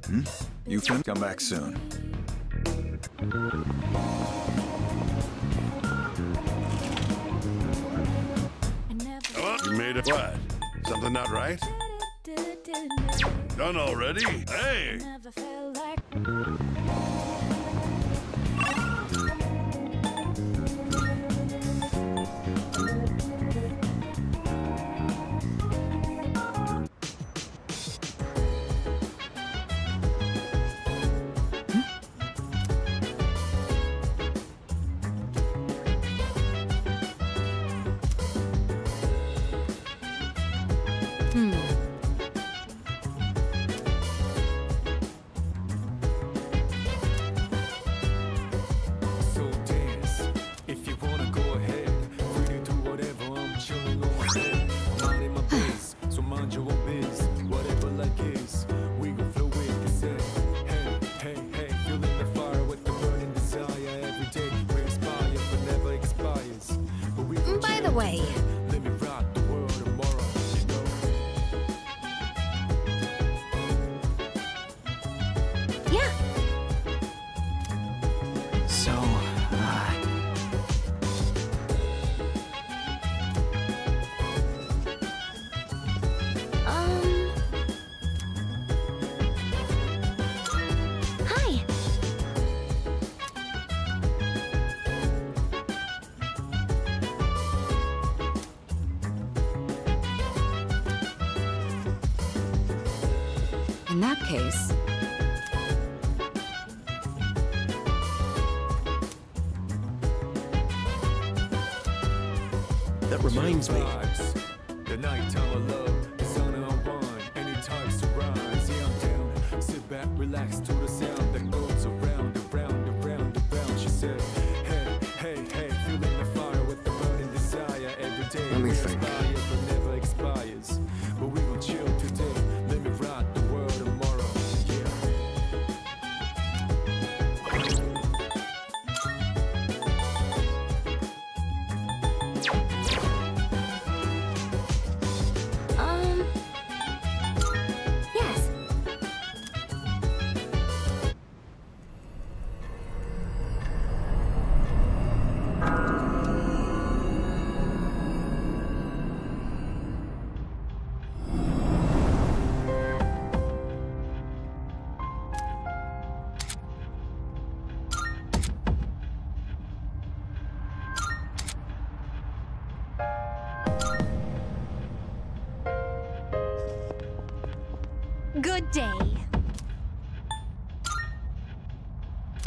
A: Hmm? You fin? Come back soon.
U: Come. You made it. What? Something not right? Done already?
L: Hey!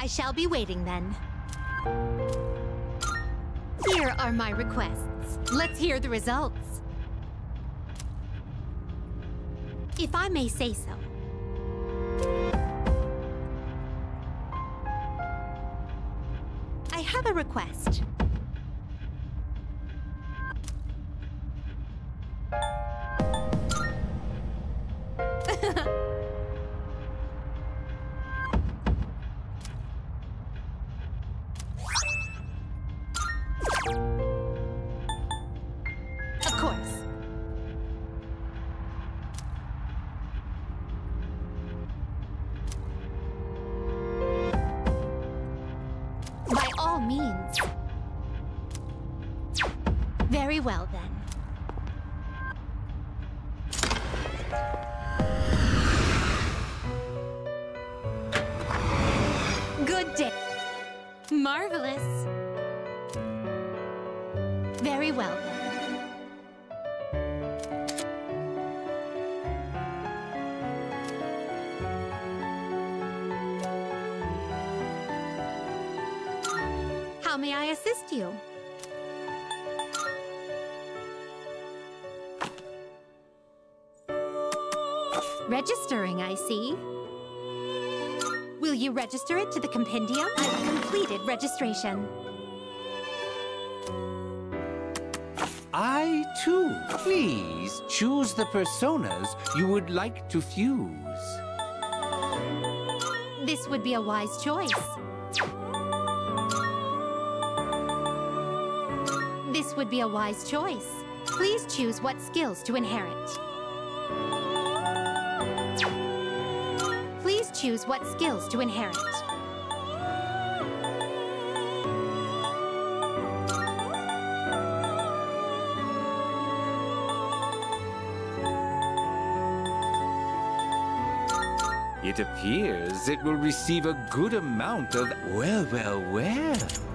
F: I shall be waiting then. Here are my requests. Let's hear the results. If I may say so. I have a request. You? Registering, I see. Will you register it to the compendium? I've completed registration.
V: I too. Please choose the personas you would like to fuse.
F: This would be a wise choice. Would be a wise choice. Please choose what skills to inherit. Please choose what skills to inherit.
V: It appears it will receive a good amount of well, well, well.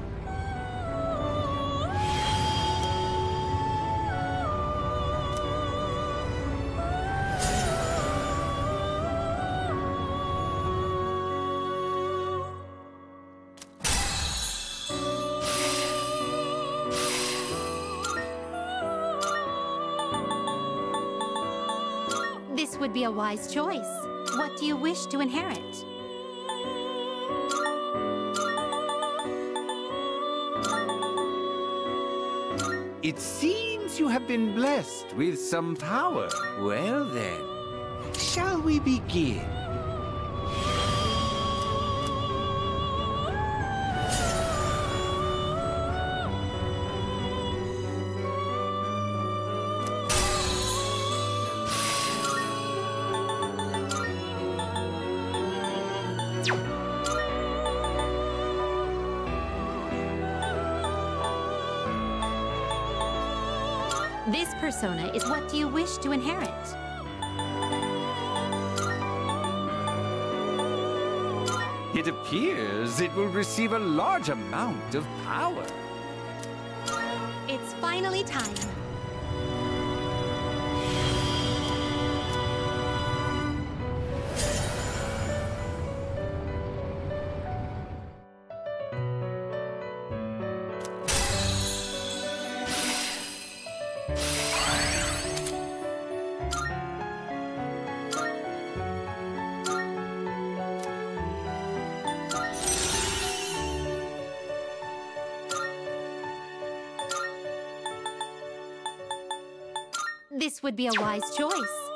F: Wise choice. What do you wish to inherit?
V: It seems you have been blessed with some power. Well then, shall we begin?
F: Persona is what do you wish to inherit?
V: It appears it will receive a large amount of power.
F: It's finally time. This would be a wise choice.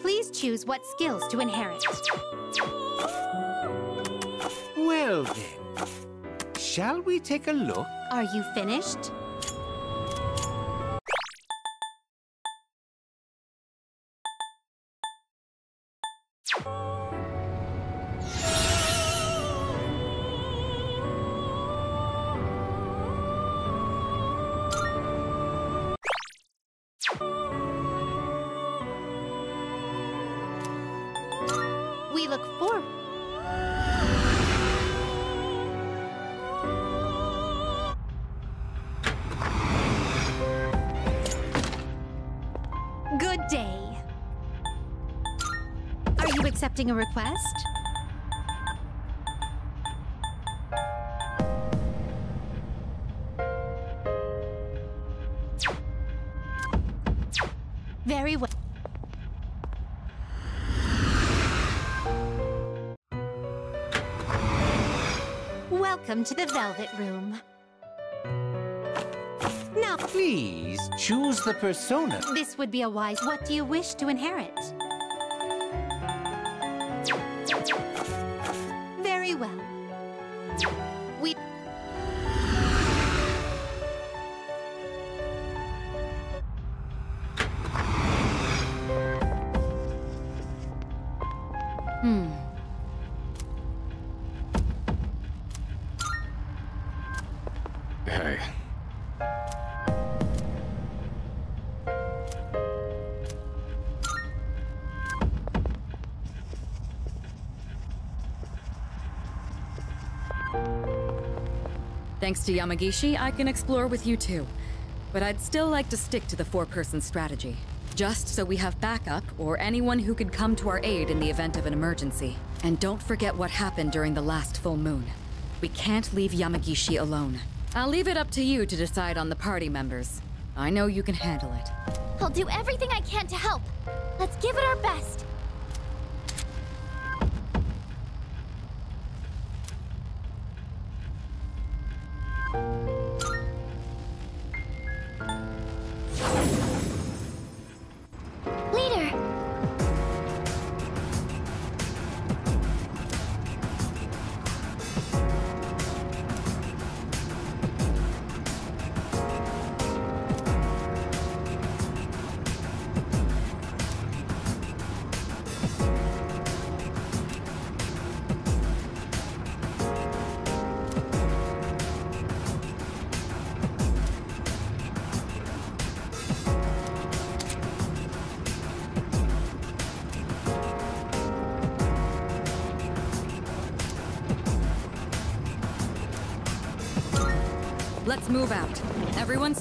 F: Please choose what skills to inherit.
V: Well then, shall we take a look?
F: Are you finished? Accepting a request? Very well. Welcome to the Velvet Room. Now,
V: Please choose the persona.
F: this would be a wise. What do you wish to inherit?
J: Thanks to Yamagishi, I can explore with you too. But I'd still like to stick to the four-person strategy. Just so we have backup, or anyone who could come to our aid in the event of an emergency. And don't forget what happened during the last full moon. We can't leave Yamagishi alone. I'll leave it up to you to decide on the party members. I know you can handle it.
K: I'll do everything I can to help. Let's give it our best.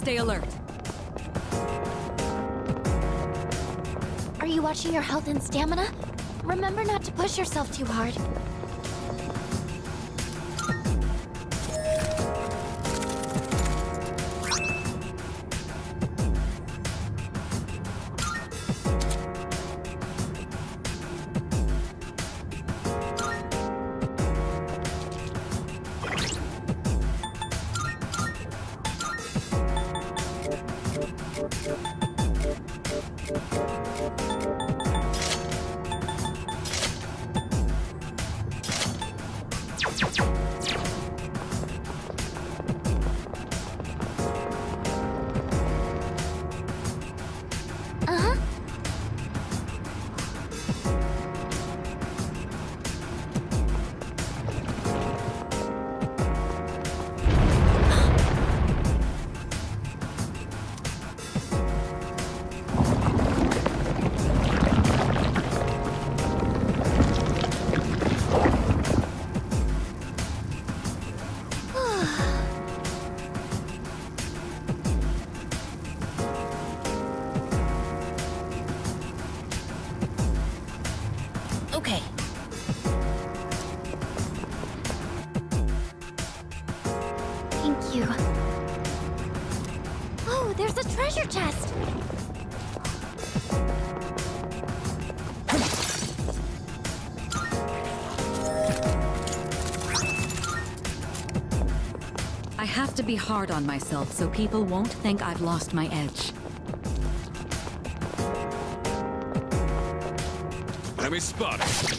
J: Stay alert.
K: Are you watching your health and stamina? Remember not to push yourself too hard.
S: Be hard on myself so people won't think I've lost my edge.
F: Enemy spotted.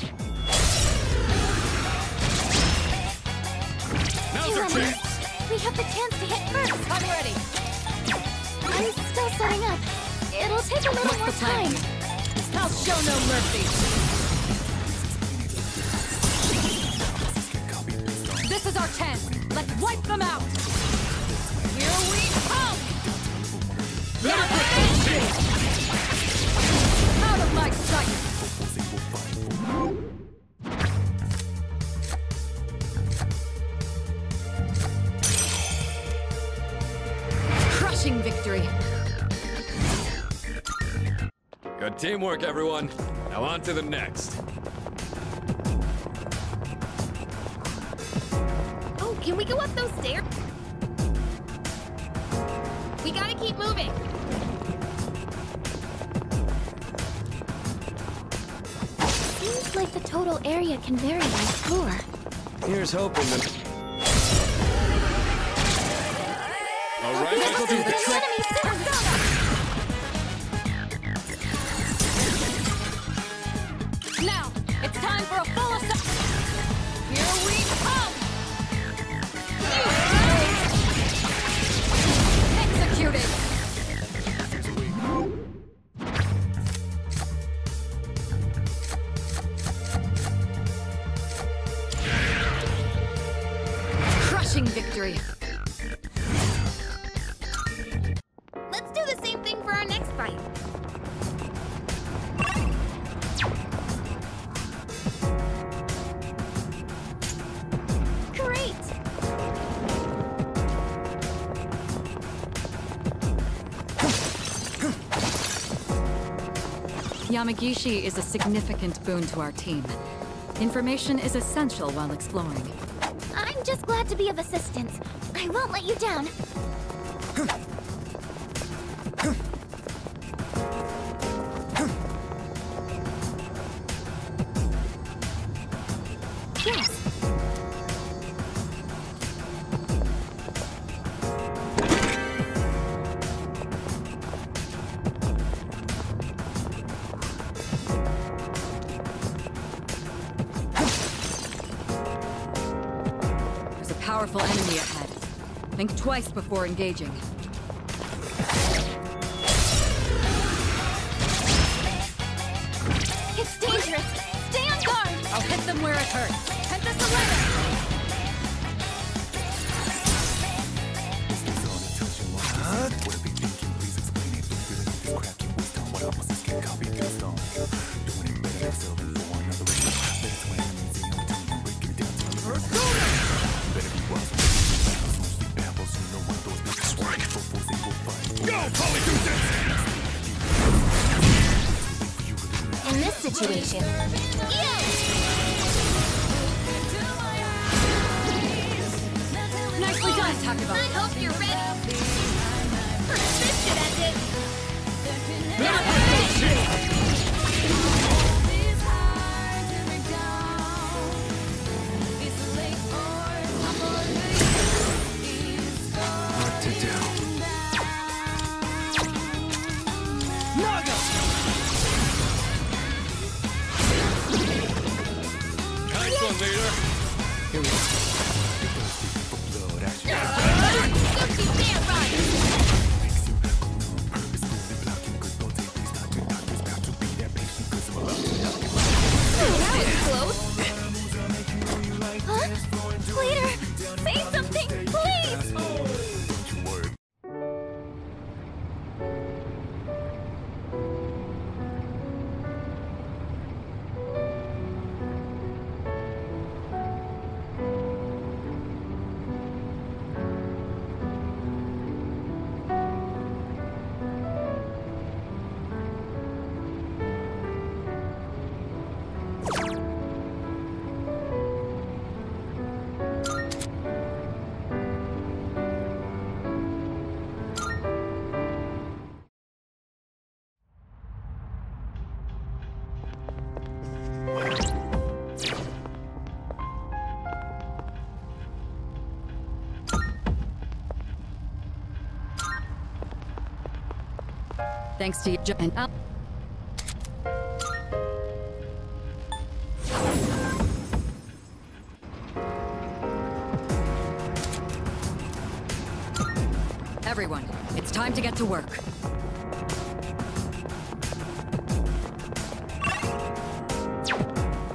F: Good teamwork, everyone. Now on to the next.
I: Oh, can we go up those stairs? We gotta keep moving.
K: Seems like the total area can vary by floor.
R: Here's hoping that...
F: All right, let's do this.
S: Yamagishi is a significant boon to our team. Information is essential while exploring.
K: I'm just glad to be of assistance. I won't let you down.
S: Twice before engaging.
J: thanks to and up. Everyone, it's time to get to work.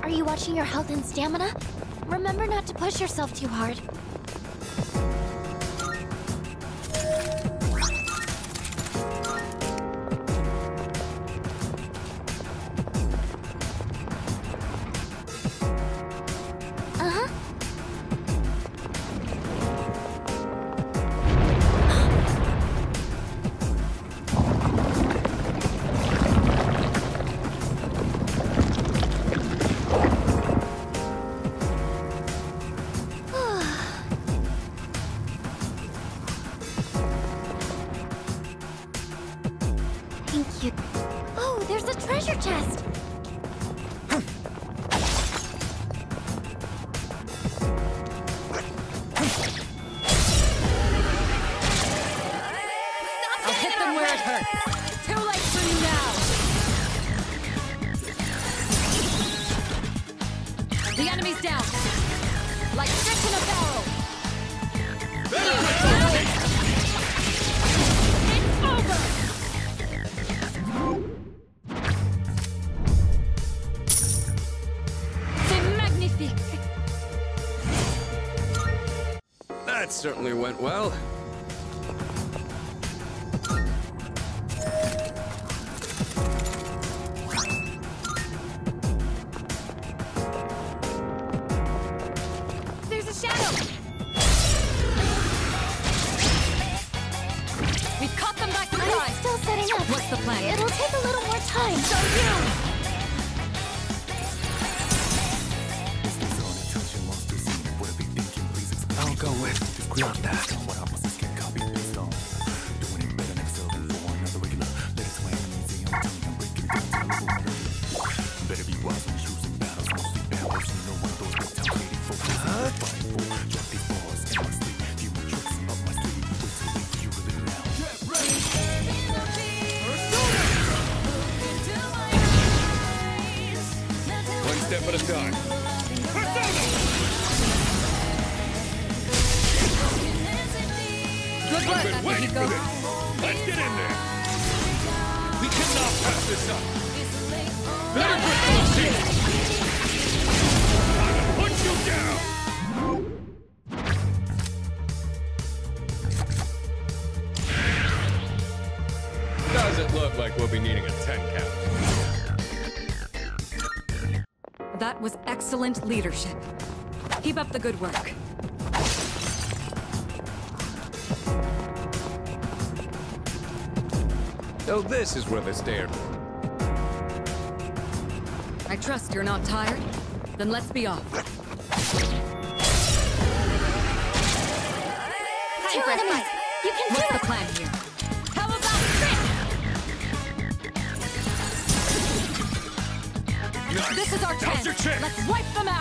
S: Are you watching your health and stamina? Remember not to push yourself too hard.
J: excellent leadership. Keep up the good work.
R: So this is where they stare.
J: I trust you're not tired? Then let's be off.
S: Hi, for. You can
J: What's do
S: it!
J: What's the plan? Wipe them out!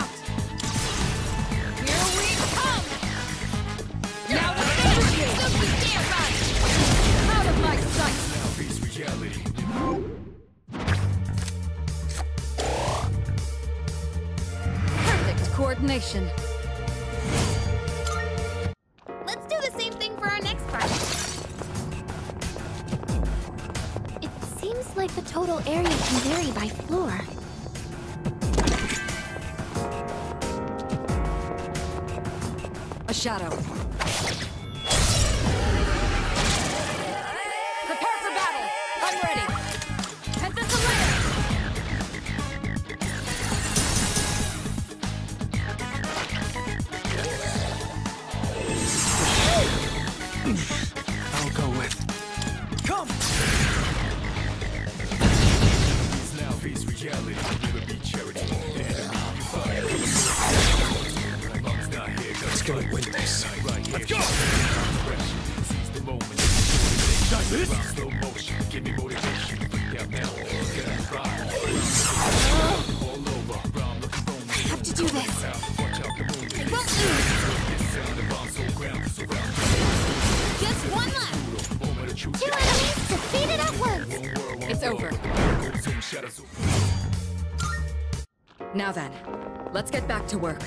J: to work.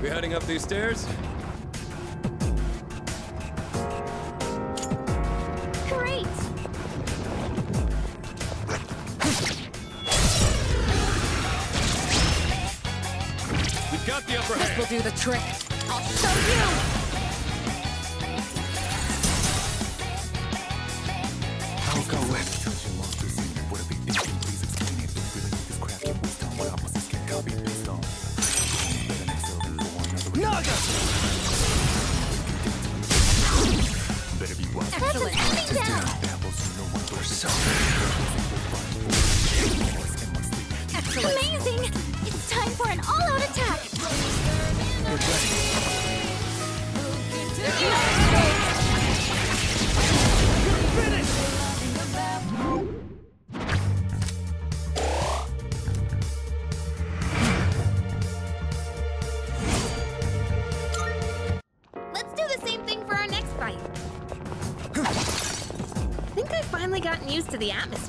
L: We heading up these stairs?
K: Great!
L: We've got the upper hand!
J: This will do the trick.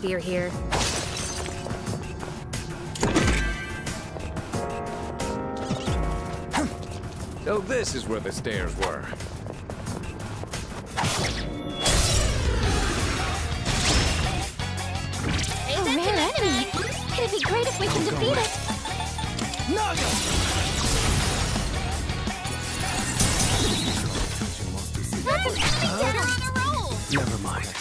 I: atmosphere here.
L: So this is where the stairs were.
K: Oh, rare enemy! It'd be great if we can defeat it!
I: Naga! That's!
S: Never mind.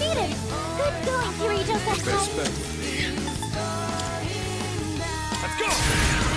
K: defeated! Good going, Kirijo-senpai! Respect.
S: Let's go!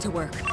S: to
J: work.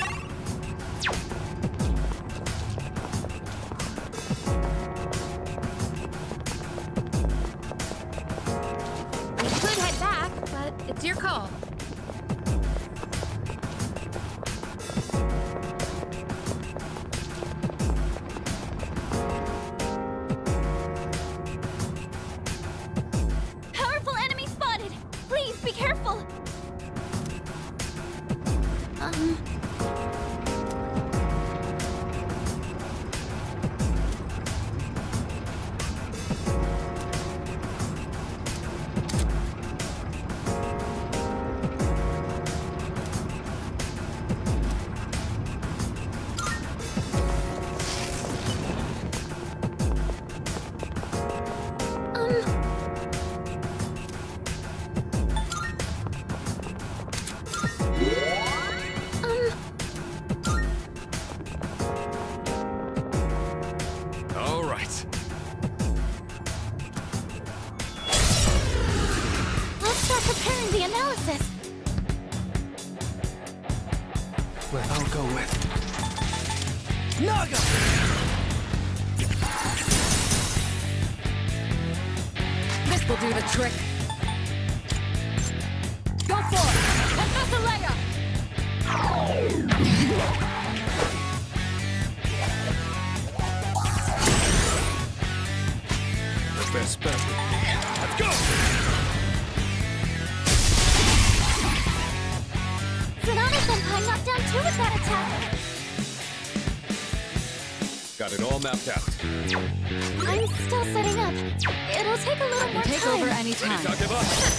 L: mapped out.
K: I'm still setting up. It'll take a little more
J: take
K: time.
J: Take over anytime. time.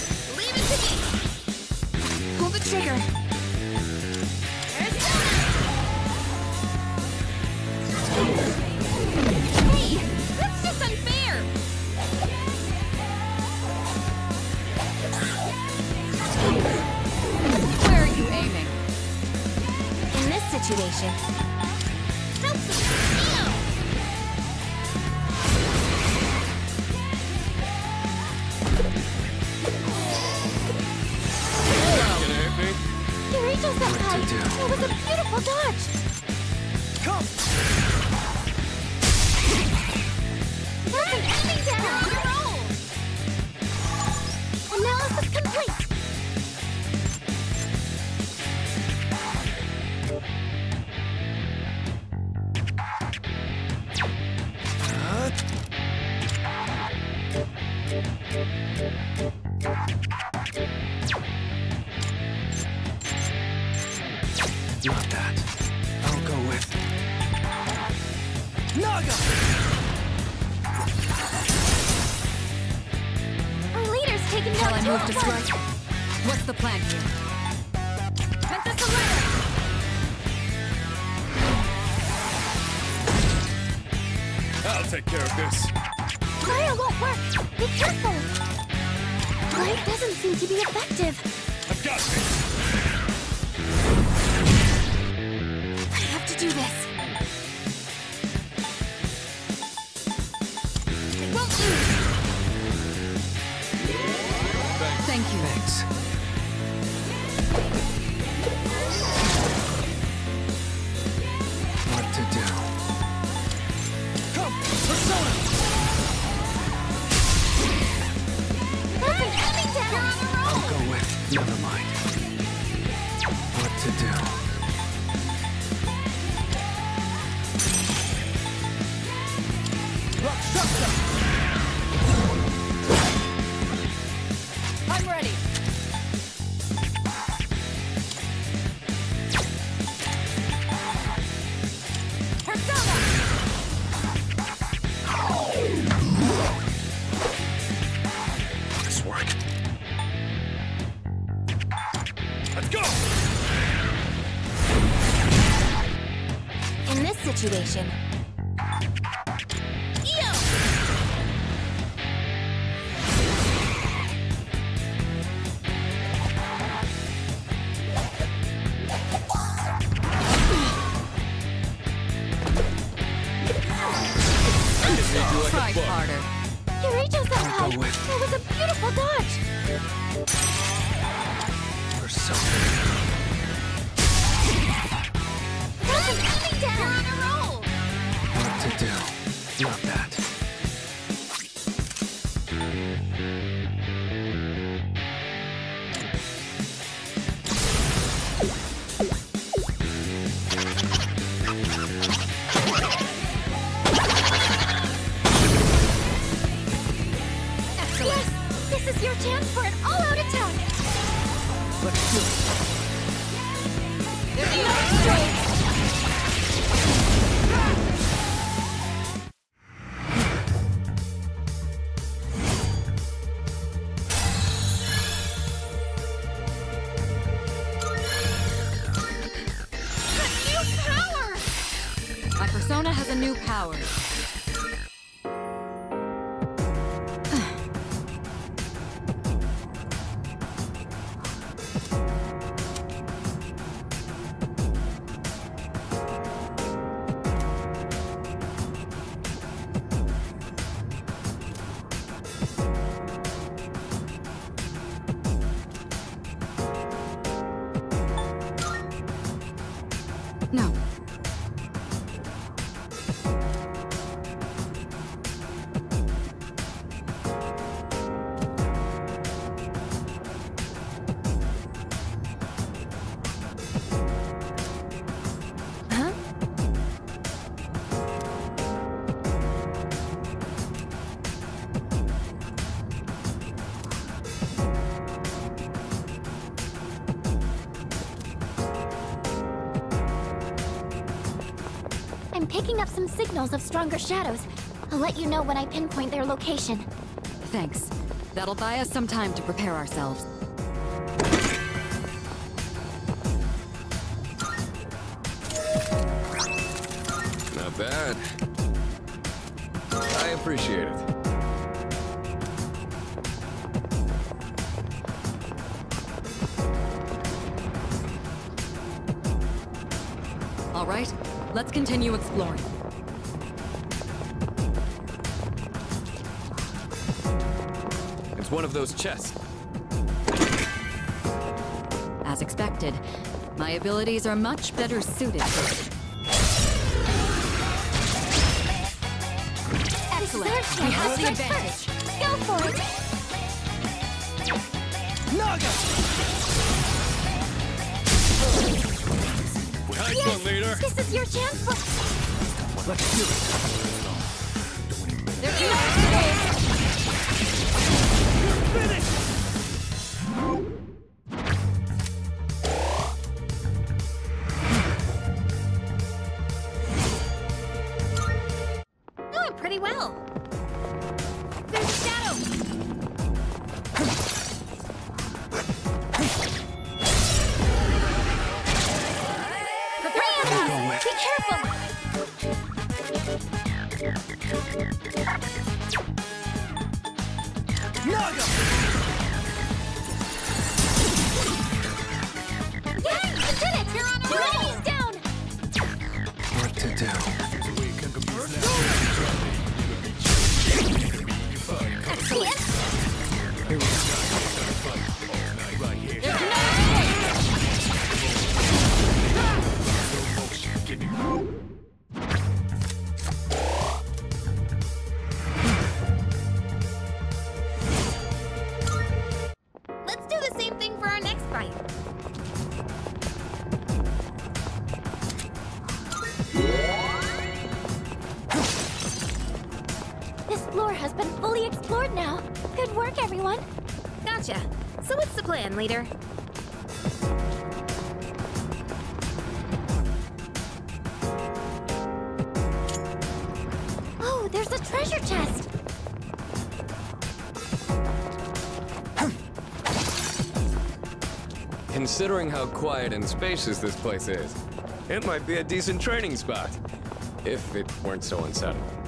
M: this.
K: Fire won't work! Be careful! Fire doesn't seem to be effective.
S: I've got this!
K: I have to do this. It won't lose!
J: Thank you.
W: Thanks.
K: Picking up some signals of stronger shadows. I'll let you know when I pinpoint their location.
J: Thanks. That'll buy us some time to prepare ourselves. Continue exploring.
L: It's one of those chests.
J: As expected, my abilities are much better suited Excellent. We have the advantage.
K: Go for it! This is your chance for...
Q: Let's do it.
K: Has been fully explored now. Good work, everyone.
I: Gotcha. So what's the plan, leader?
K: Oh, there's a treasure chest!
L: Considering how quiet and spacious this place is, it might be a decent training spot. If it weren't so unsettling.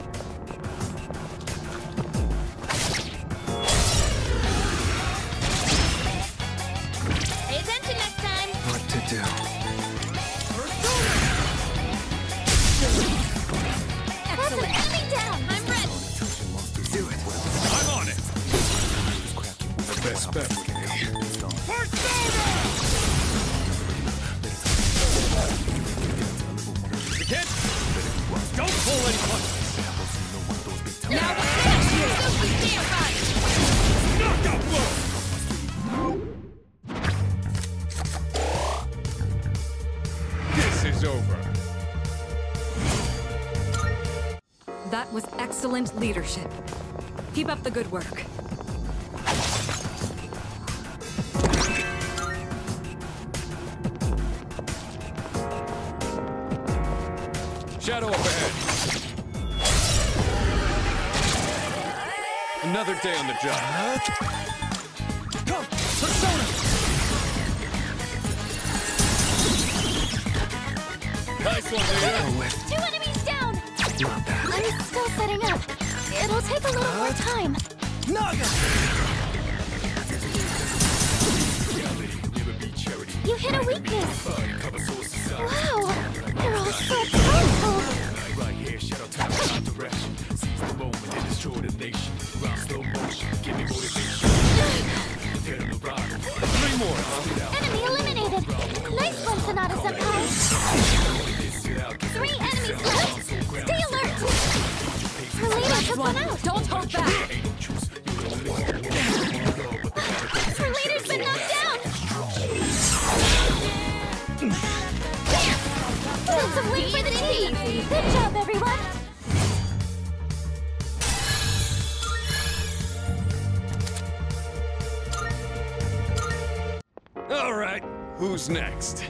I: Next?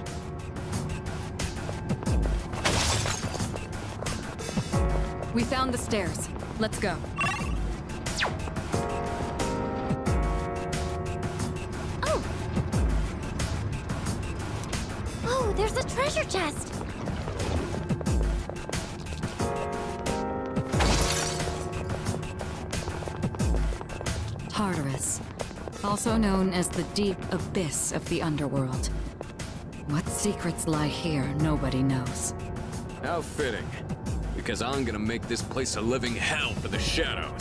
Q: We
J: found the stairs. Let's go.
K: Oh! Oh, there's a treasure chest!
J: Tartarus, also known as the deep abyss of the underworld. Secrets lie here, nobody knows.
A: How fitting. Because I'm gonna make this place a living hell for the shadows.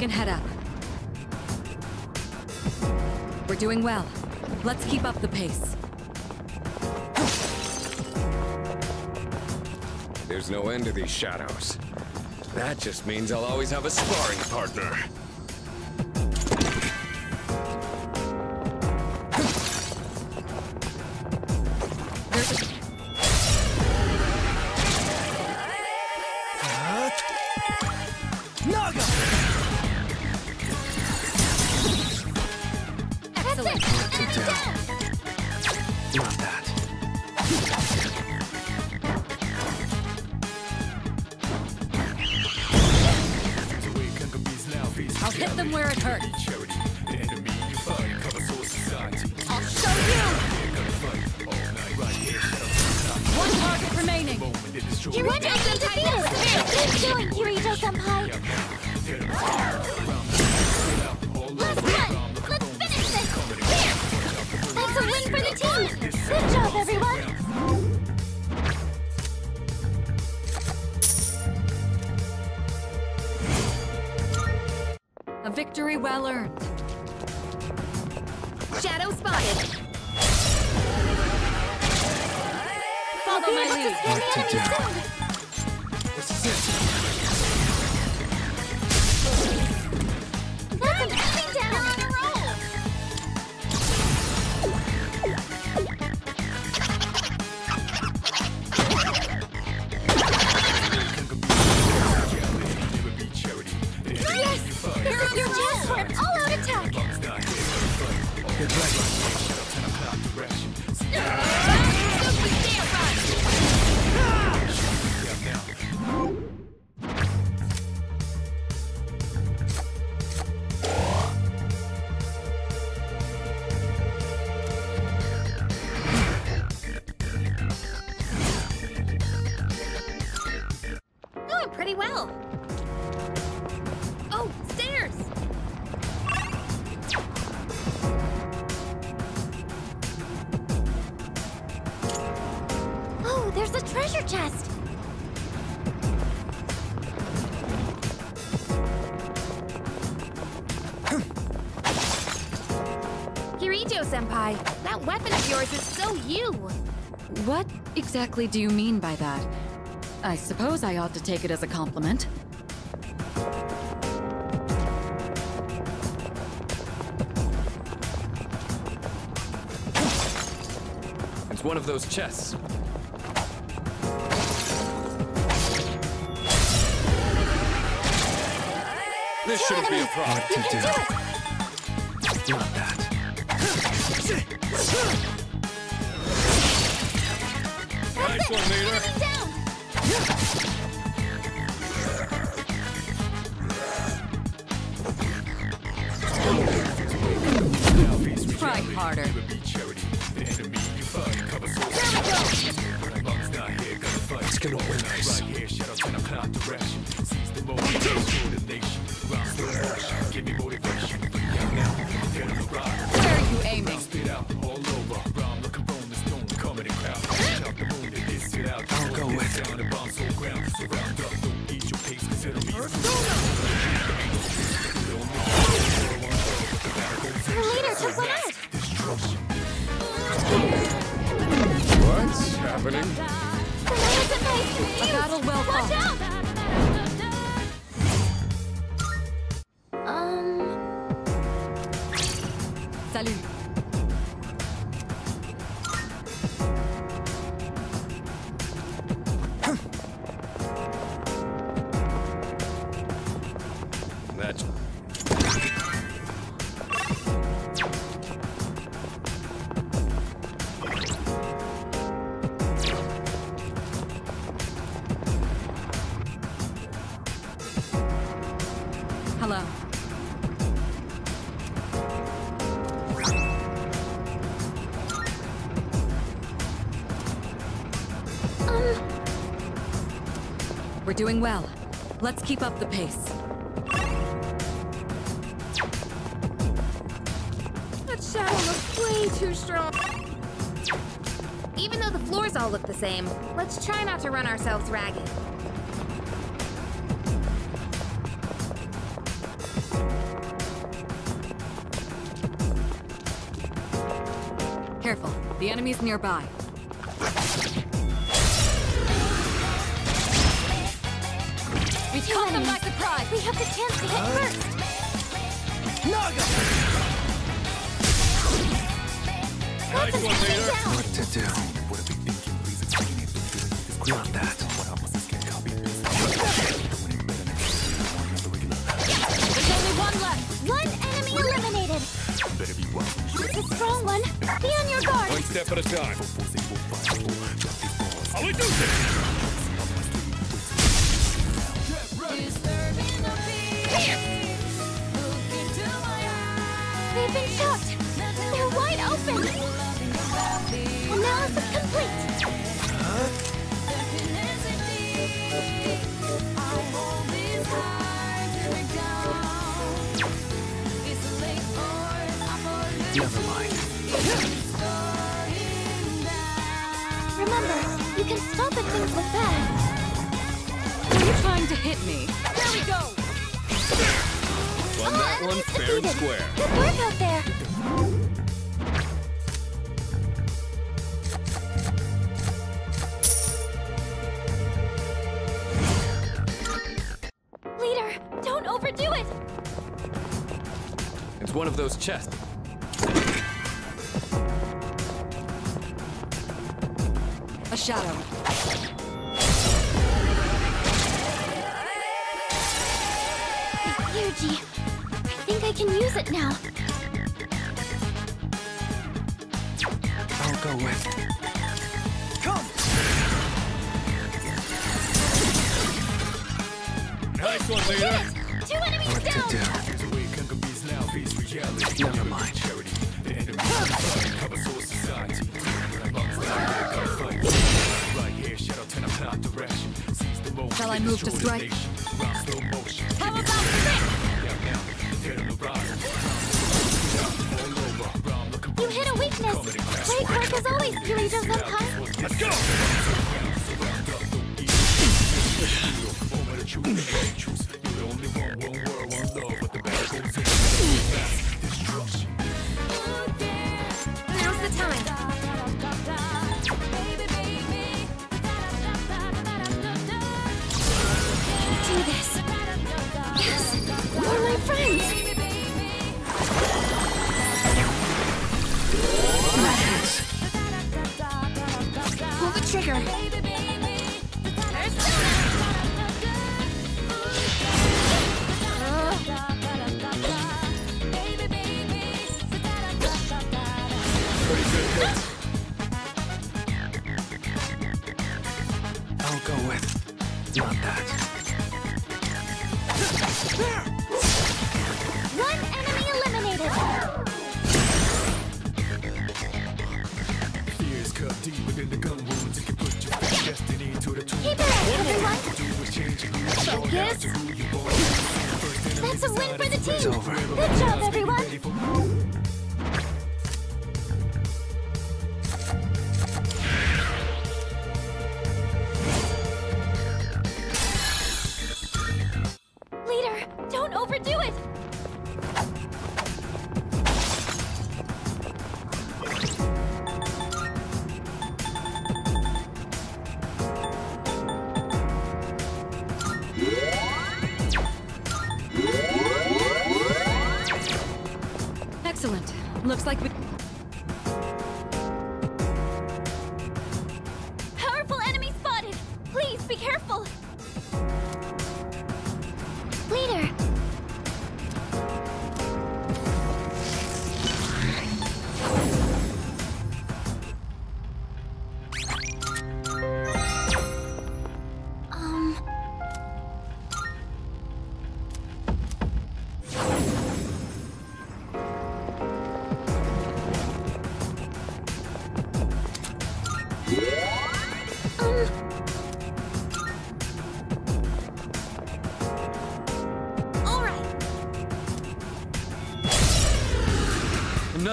J: can head up. We're doing well. Let's keep up the pace.
A: There's no end to these shadows. That just means I'll always have a sparring partner.
J: Exactly do you mean by that? I suppose I ought to take it as a compliment.
L: It's one of those chests. This shouldn't be a problem.
K: Um...
J: We're doing well. Let's keep up the pace.
I: That shadow looks way too strong. Even though the floors all look the same, let's try not to run ourselves ragged.
J: Careful. The enemy's nearby.
K: We caught them by surprise! We have the chance to hit first!
L: nice one, leader.
S: What to do?
K: Guard!
L: One step at a time. How we Square.
J: Looks like we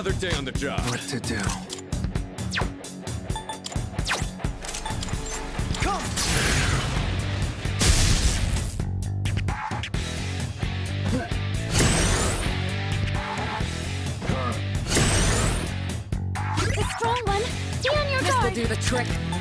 L: Another day on the job.
O: What to do?
B: Come!
K: A strong one. On your
J: this
K: guard. This will do the trick.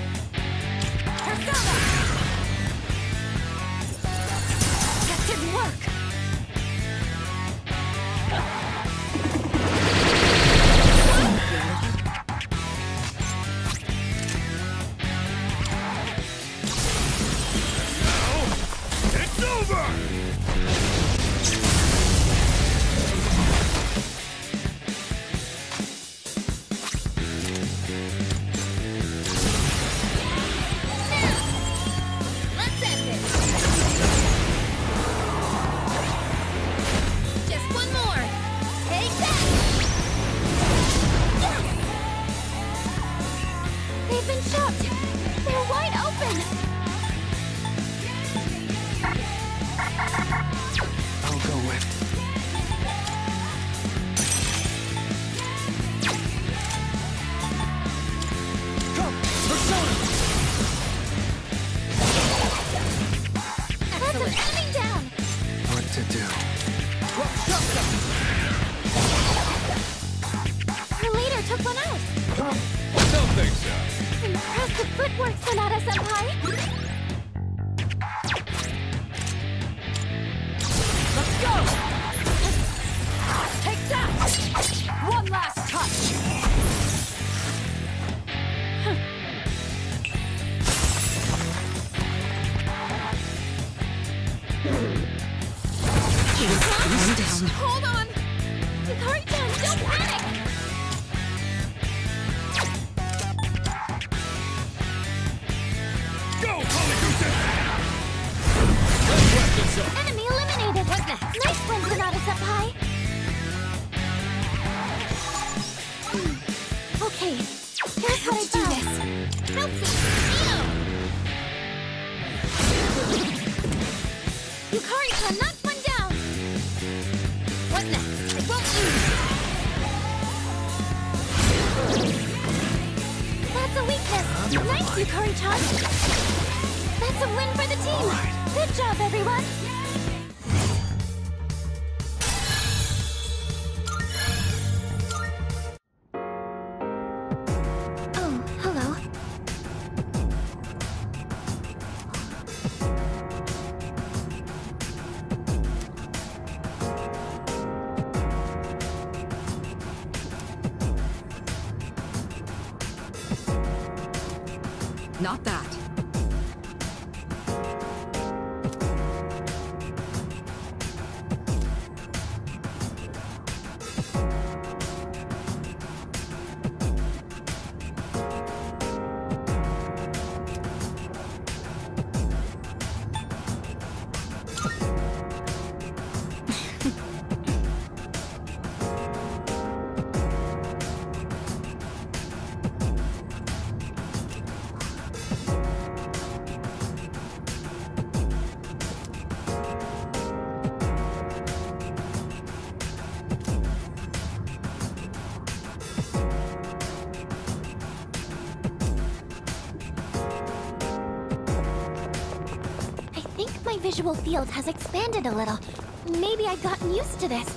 K: Visual field has expanded a little. Maybe I've gotten used to this.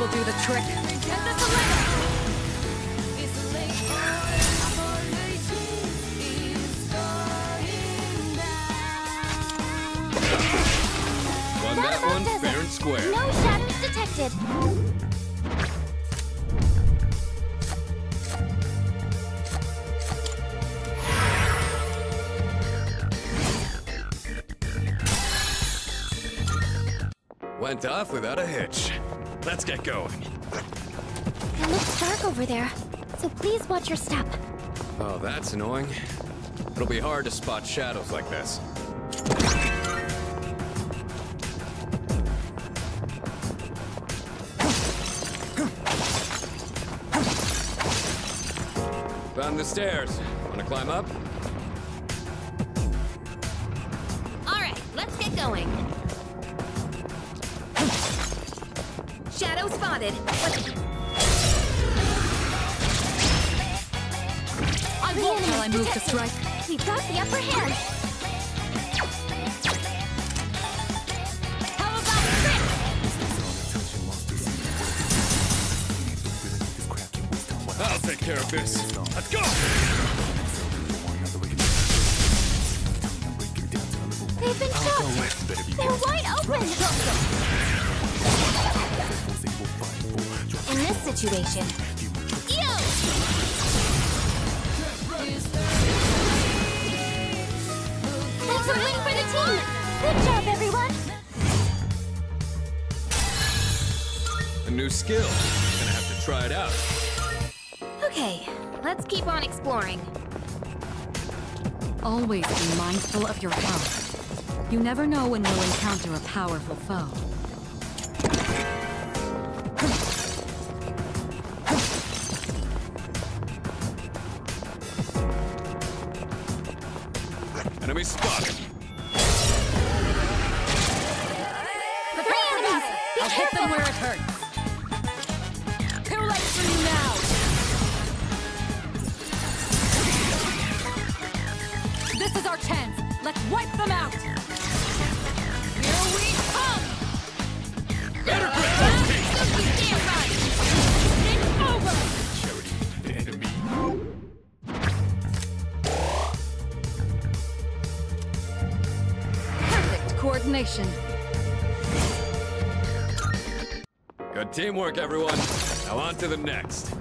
A: Will do the trick.
R: Won that one fair and square.
K: no shadows detected.
R: Went off without a hitch. Let's get going.
K: It looks dark over there, so please watch your step.
R: Oh, that's annoying. It'll be hard to spot shadows like this. Found the stairs. Wanna climb up?
J: Move to strike.
K: We've got the upper hand. How about
R: I'll take care of this. Let's go!
K: They've been shocked. They're wide open.
A: In this situation,
K: Good job, everyone.
S: A new skill. Gonna have to try it out.
I: Okay, let's keep on exploring.
J: Always be mindful of your health. You never know when you'll encounter a powerful foe.
S: Teamwork, everyone. Now on to the next.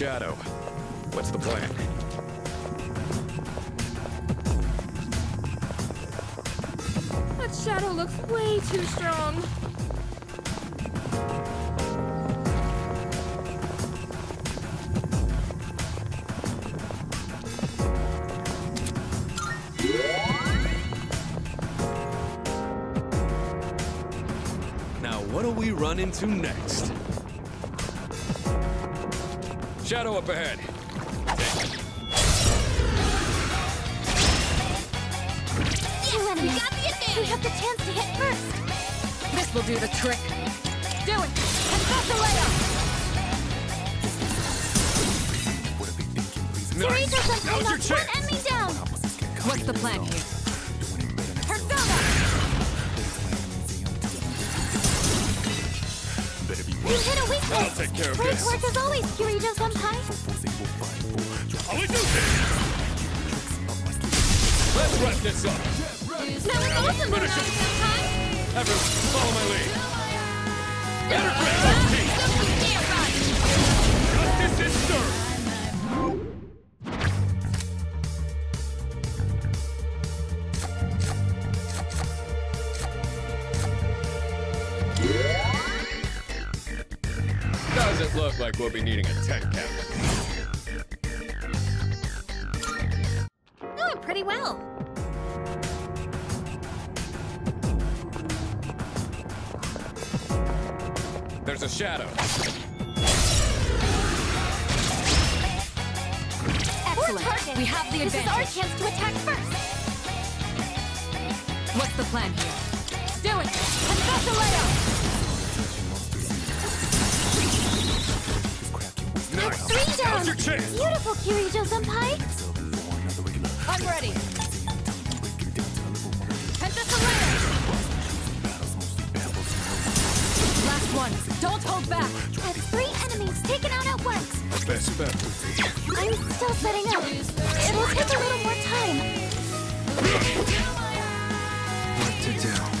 S: Shadow. What's the plan?
I: That shadow looks way too strong.
S: Now, what do we run into next? Up ahead. Look like we'll be needing a 10 count.
I: Doing pretty well.
S: There's a shadow.
J: Excellent. We have the
K: This is our chance to attack first.
J: What's the plan here? Do it! Confessaleo!
K: down! Three down!
S: Now's your chance!
K: Beautiful, Kirijo Senpai!
J: I'm ready! Last one! Don't hold back!
K: That's three enemies taken out at once! I'm still setting up! It'll take a little more
R: time! What to
K: do?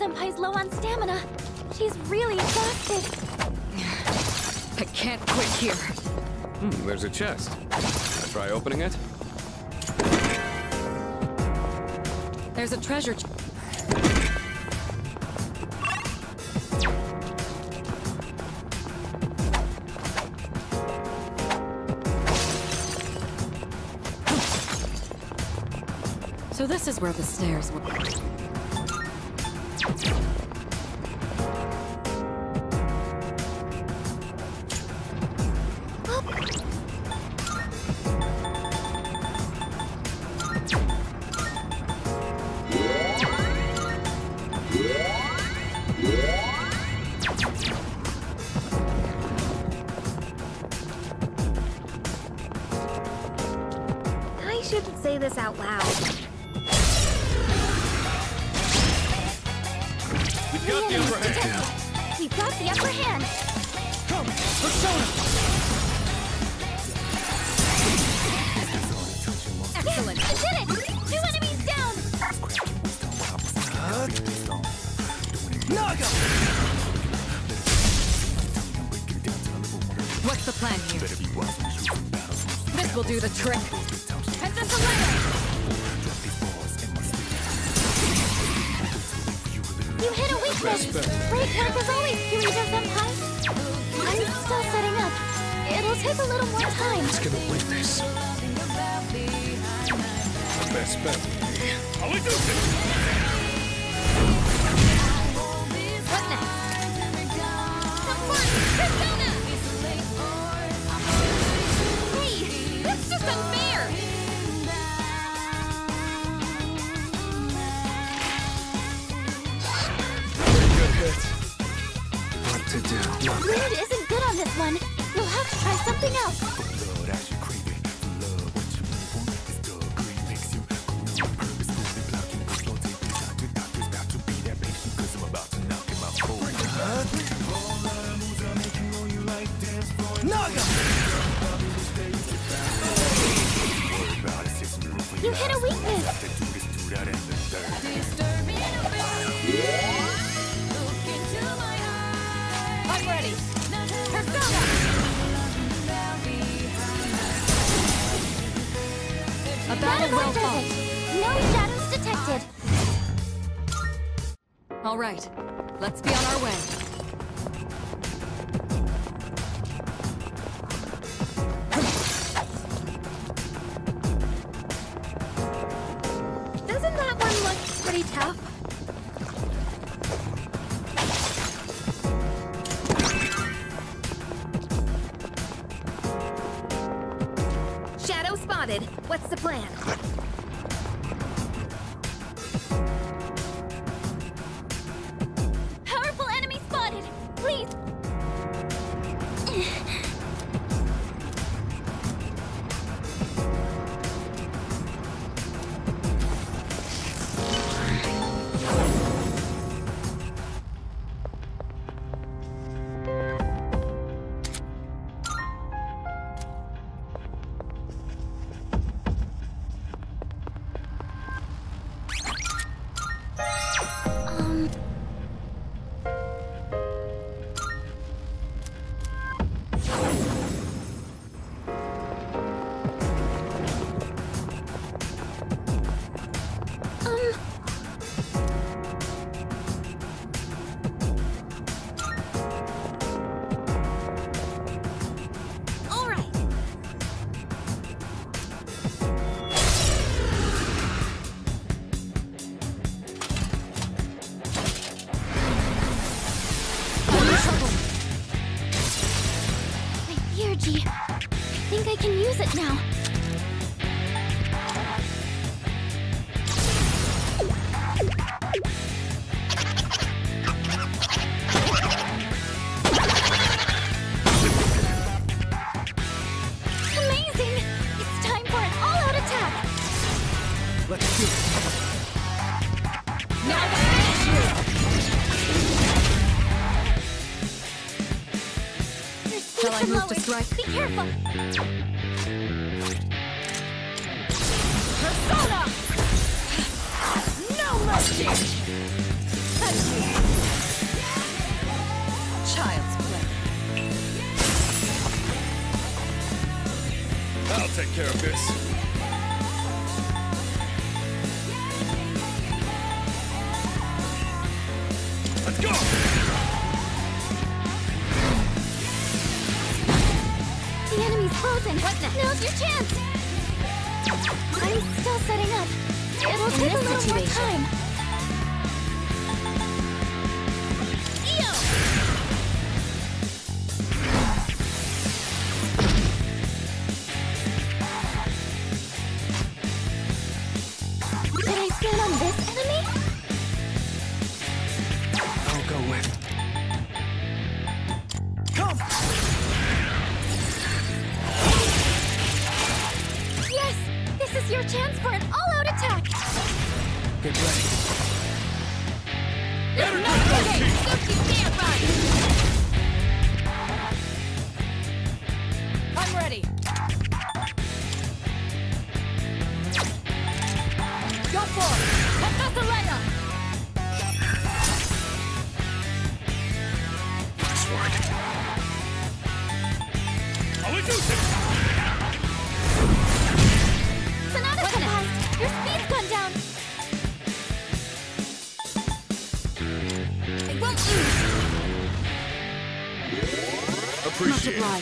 K: Senpai's low on stamina. She's really exhausted.
S: I can't quit here.
R: Hmm, there's a chest. I try opening it?
S: There's a treasure So this is where the stairs were.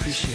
K: Live.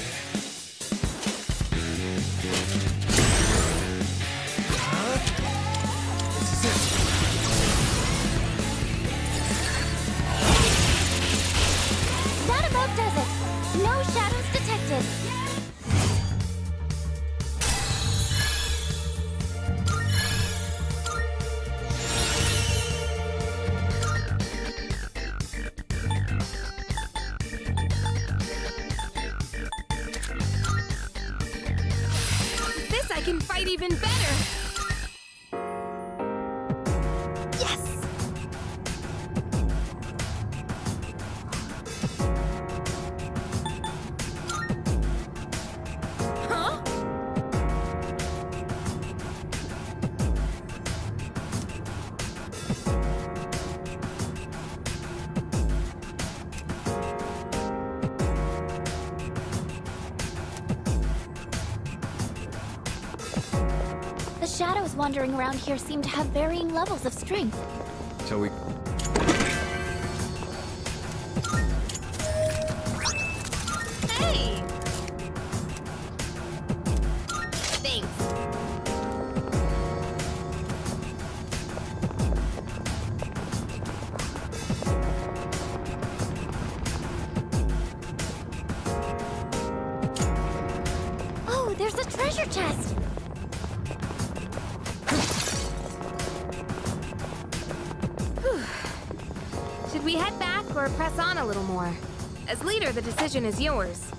K: wandering around here seem to have varying levels of strength.
I: decision is yours.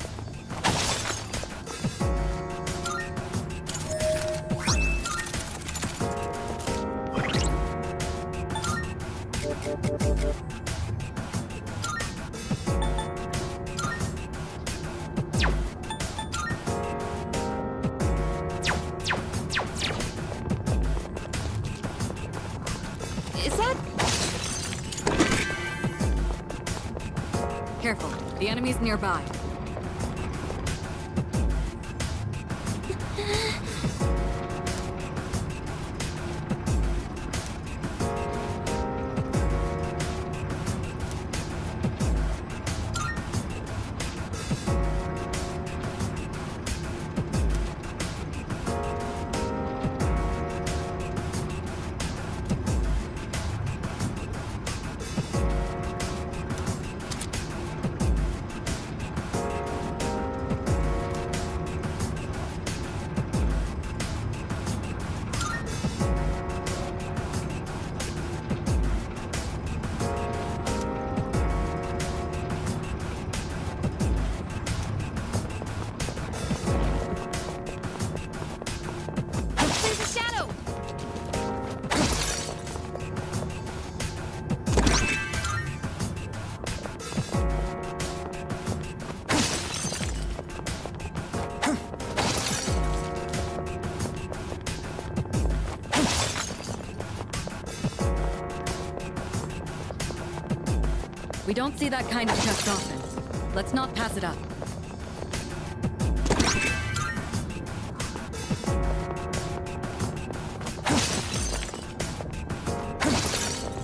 L: We don't see that kind of chest often. Let's not pass it up.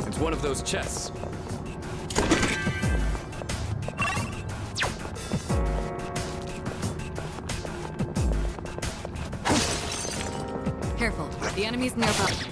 R: It's one of those chests.
L: Careful, the enemy's nearby.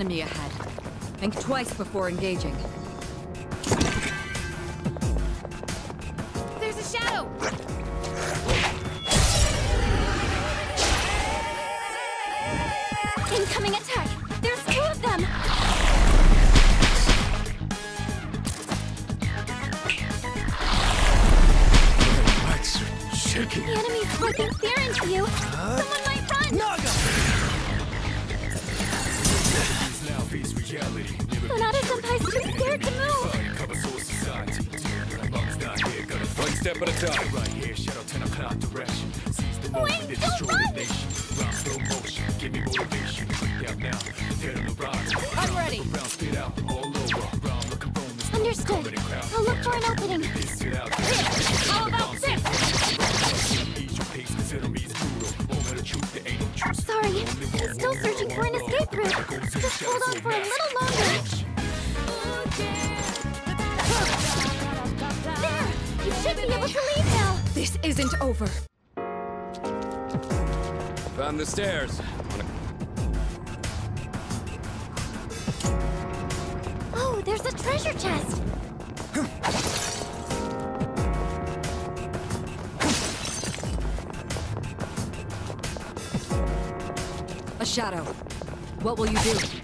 K: enemy
L: ahead. Think twice before engaging.
K: Oh, there's a treasure chest.
L: a shadow. What will you do?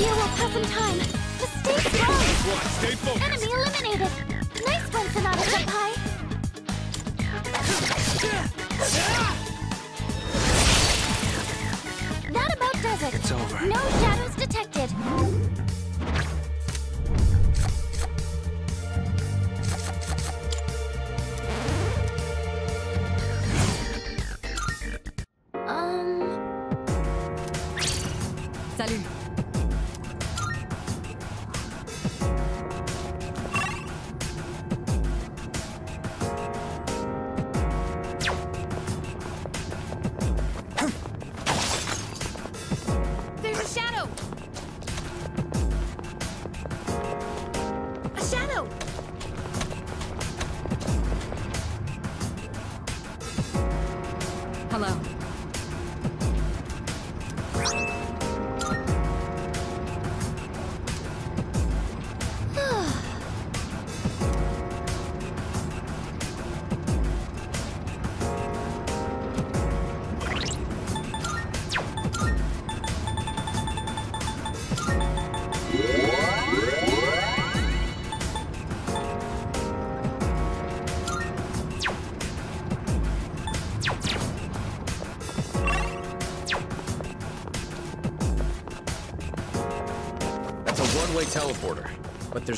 K: We will pass in time. Just stay strong.
U: What?
K: Stay
U: focused.
K: Enemy eliminated. Nice one, Sanada Senpai. That about does it.
W: It's over.
K: No shadows detected.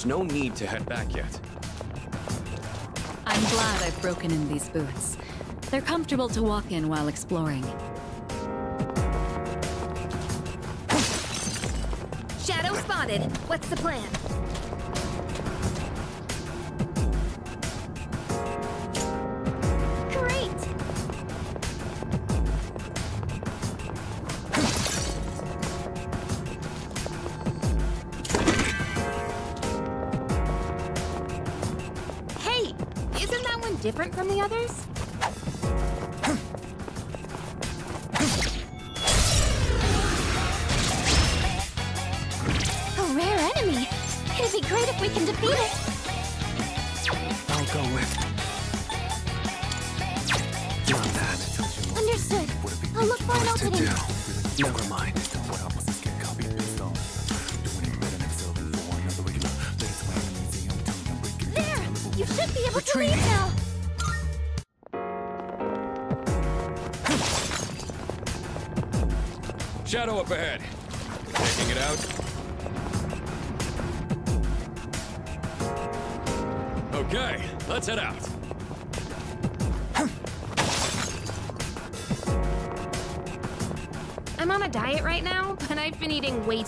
L: There's no need to head back yet.
J: I'm glad I've broken in these boots. They're comfortable to walk in while exploring.
I: Shadow spotted. What's the plan?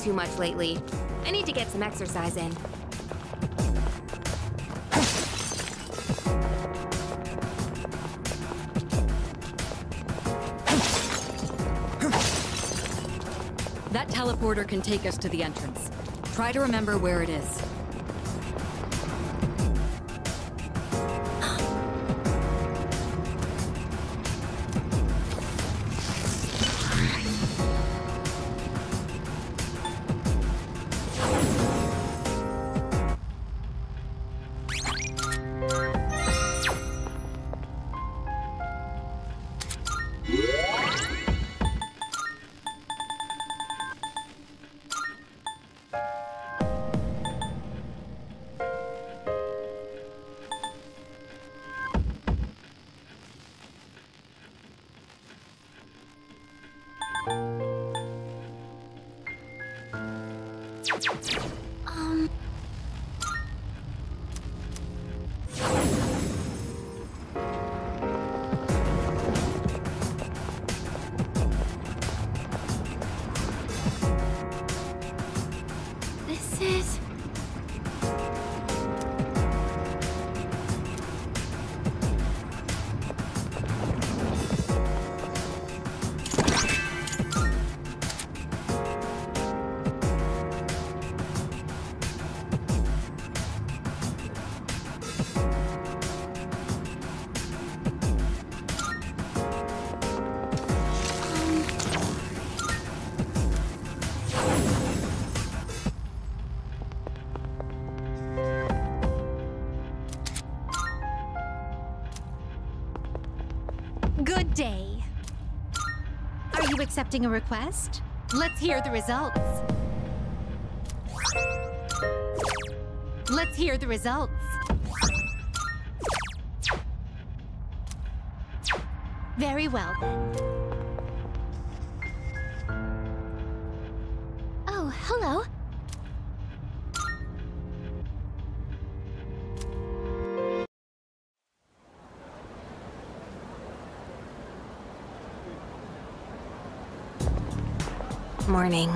I: Too much lately. I need to get some exercise in.
J: That teleporter can take us to the entrance. Try to remember where it is.
F: Accepting a request? Let's hear the results. Let's hear the results. Very well then.
I: Morning.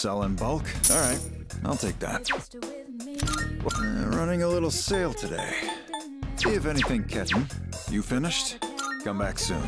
A: Sell in bulk? All right, I'll take that. Uh, running a little sale today. See if anything catching. You finished? Come back soon.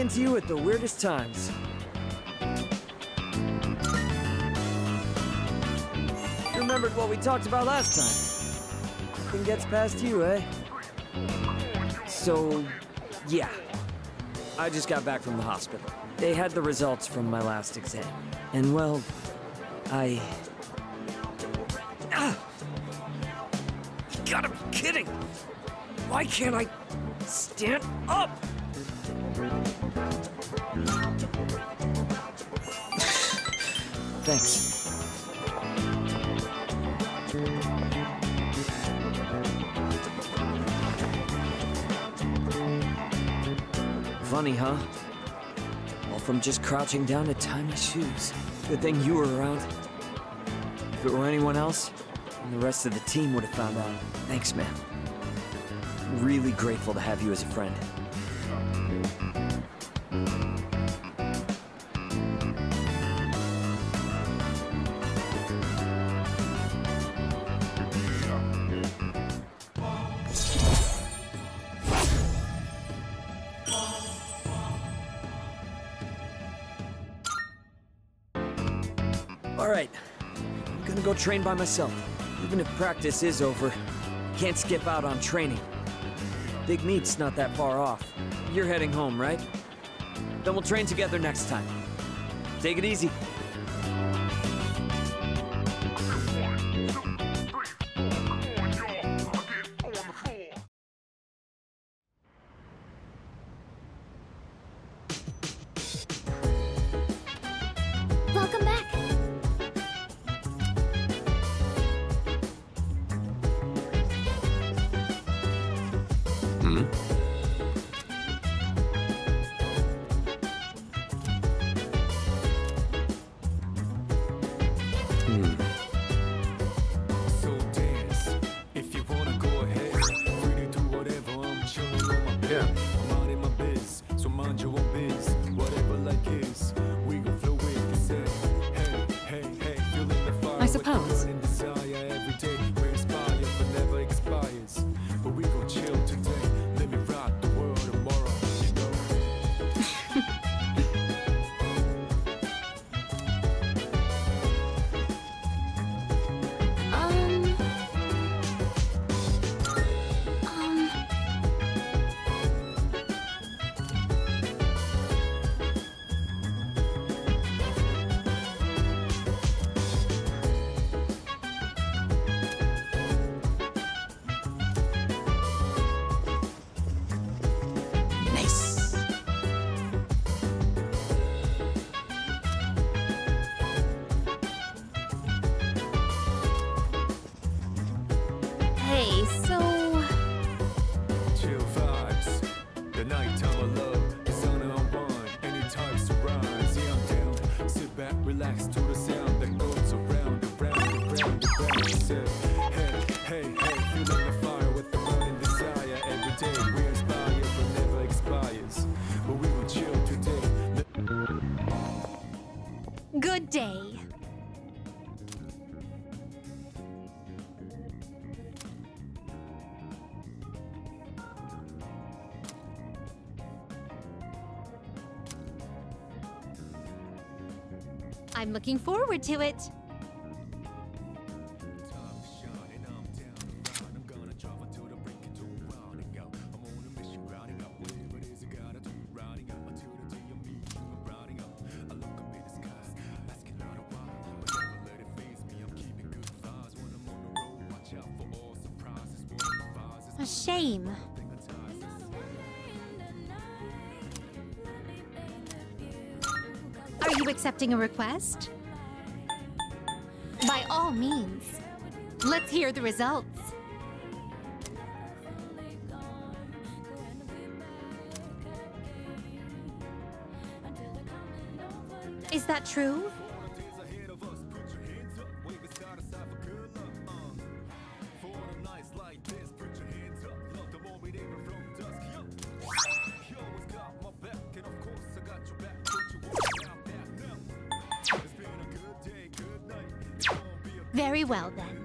D: Into you at the weirdest times. Remembered what we talked about last time. Nothing gets past you, eh? So, yeah. I just got back from the hospital. They had the results from my last exam. And well, I... Ah! You gotta be kidding! Why can't I stand up? Funny, huh? All from just crouching down to tie my shoes. Good thing you were around. If it were anyone else, the rest of the team would have found out. Thanks, man. Really grateful to have you as a friend. All right, I'm gonna go train by myself. Even if practice is over, can't skip out on training. Big meet's not that far off. You're heading home, right? Then we'll train together next time. Take it easy.
L: Looking forward to it. Accepting a request? By all means. Let's hear the results. Is that true? Very well then.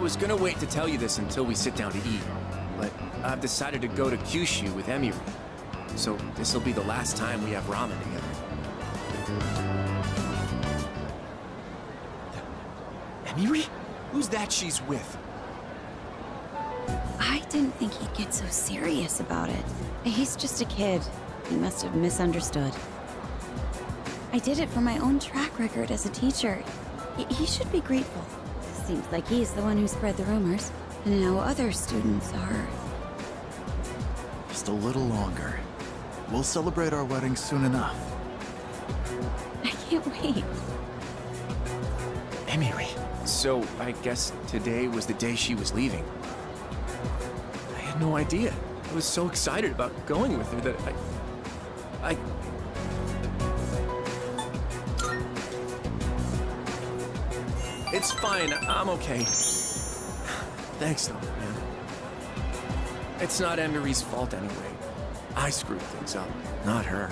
E: Was gonna wait to tell you this until we sit down to eat, but I've decided to go to Kyushu with Emiri. So this'll be the last time we have ramen together. Emiri? Who's that she's with?
M: I didn't think he'd get so serious about it. He's just a kid. He must have misunderstood. I did it for my own track record as a teacher. He, he should be grateful. Seems like he's the one who spread the rumors. And now other students are...
W: Just a little longer. We'll celebrate our wedding soon enough. (laughs)
M: I can't wait.
E: Emiri. So, I guess today was the day she was leaving. I had no idea. I was so excited about going with her that I... I... fine. I'm okay. Thanks, though, man. It's not Emiri's fault anyway. I screwed things up, not her.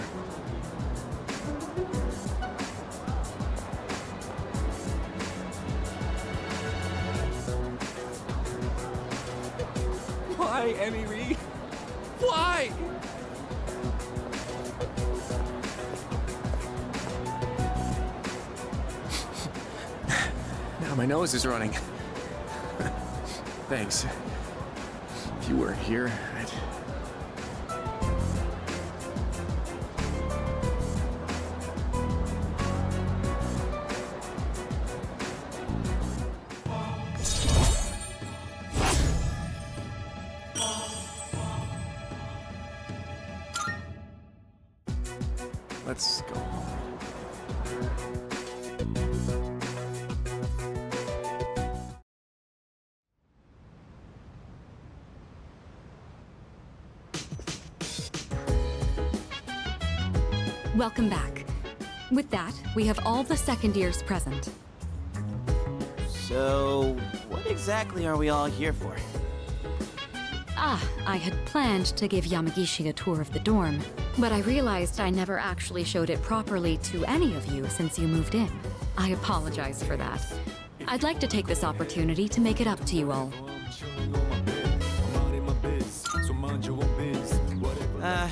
E: Nose is running. (laughs) Thanks. If you weren't here,
J: we have all the second years present.
B: So, what exactly are we all here for?
J: Ah, I had planned to give Yamagishi a tour of the dorm, but I realized I never actually showed it properly to any of you since you moved in. I apologize for that. I'd like to take this opportunity to make it up to you all.
B: Uh,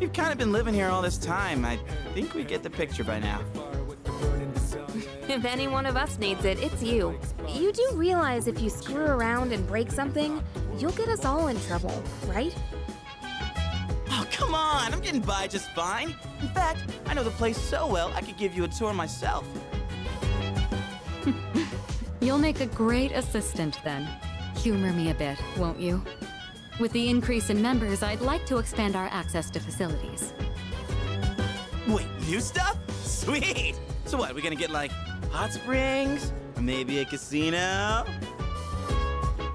B: you've kind of been living here all this time. I think we get the picture by now.
I: If any one of us needs it, it's you. You do realize if you screw around and break something, you'll get us all in trouble, right?
B: Oh, come on! I'm getting by just fine. In fact, I know the place so well, I could give you a tour myself. (laughs)
J: You'll make a great assistant then. Humor me a bit, won't you? With the increase in members, I'd like to expand our access to facilities.
B: Wait, new stuff? (laughs) Sweet! So what, are we gonna get like hot springs? Maybe a casino?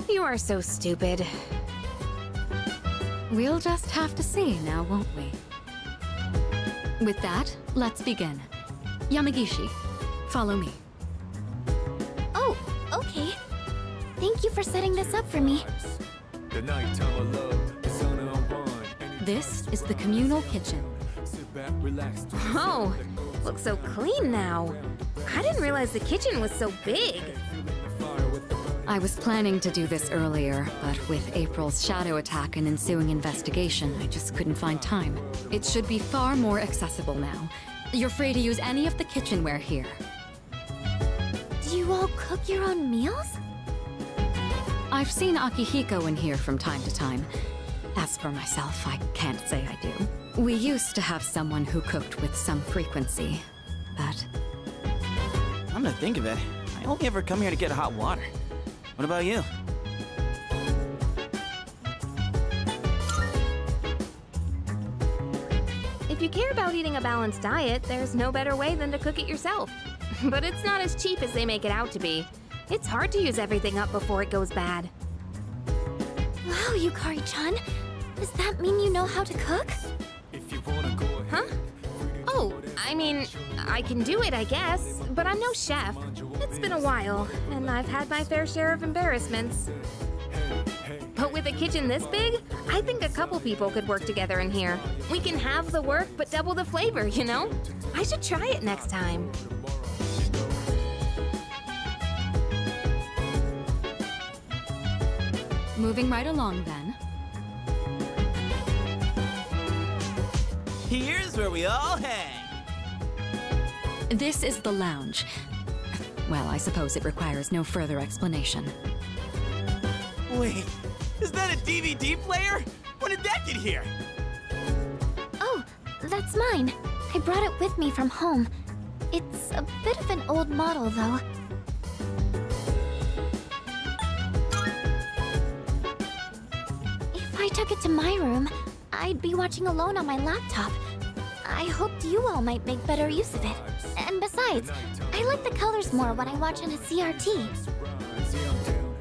I: You are so stupid.
J: We'll just have to see now, won't we? With that, let's begin. Yamagishi, follow me.
K: Oh, okay. Thank you for setting this up for me.
L: The nighttime of love is on and on.
J: This is the communal kitchen.
L: Sit back, relax.
I: Oh, looks so clean now. I didn't realize the kitchen was so big.
J: I was planning to do this earlier, but with April's shadow attack and ensuing investigation, I just couldn't find time. It should be far more accessible now. You're free to use any of the kitchenware here.
K: Do you all cook your own meals?
J: I've seen Akihiko in here from time to time. As for myself, I can't say I do. We used to have someone who cooked with some frequency, but
B: I'm gonna think of it. I only ever come here to get hot water. What about you?
I: If you care about eating a balanced diet, there's no better way than to cook it yourself. (laughs) But it's not as cheap as they make it out to be. It's hard to use everything up before it goes bad.
K: Wow, Yukari-chan. Does that mean you know how to cook?
I: Huh? Oh, I mean, I can do it, I guess, but I'm no chef. It's been a while, and I've had my fair share of embarrassments. But with a kitchen this big, I think a couple people could work together in here. We can have the work, but double the flavor, you know? I should try it next time.
J: moving right along then.
B: Here's where we all hang.
J: This is the lounge. Well, I suppose it requires no further explanation.
B: Wait, is that a DVD player? When did that get here?
K: Oh, that's mine. I brought it with me from home. It's a bit of an old model, though. If I took it to my room, I'd be watching alone on my laptop. I hoped you all might make better use of it. And besides, I like the colors more when I watch on a CRT.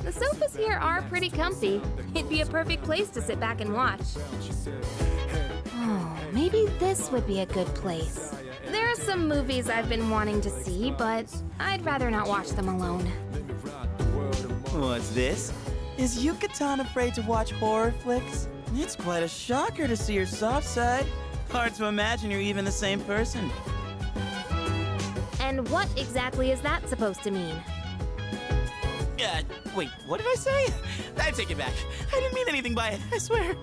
I: The sofas here are pretty comfy. It'd be a perfect place to sit back and watch. Oh, maybe this would be a good place. There are some movies I've been wanting to see, but I'd rather not watch them alone.
B: What's this? Is Yuka-tan afraid to watch horror flicks? It's quite a shocker to see your soft side. Hard to imagine you're even the same person.
I: And what exactly is that supposed to mean?
B: Uh, wait, what did I say? I take it back. I didn't mean anything by it, I swear.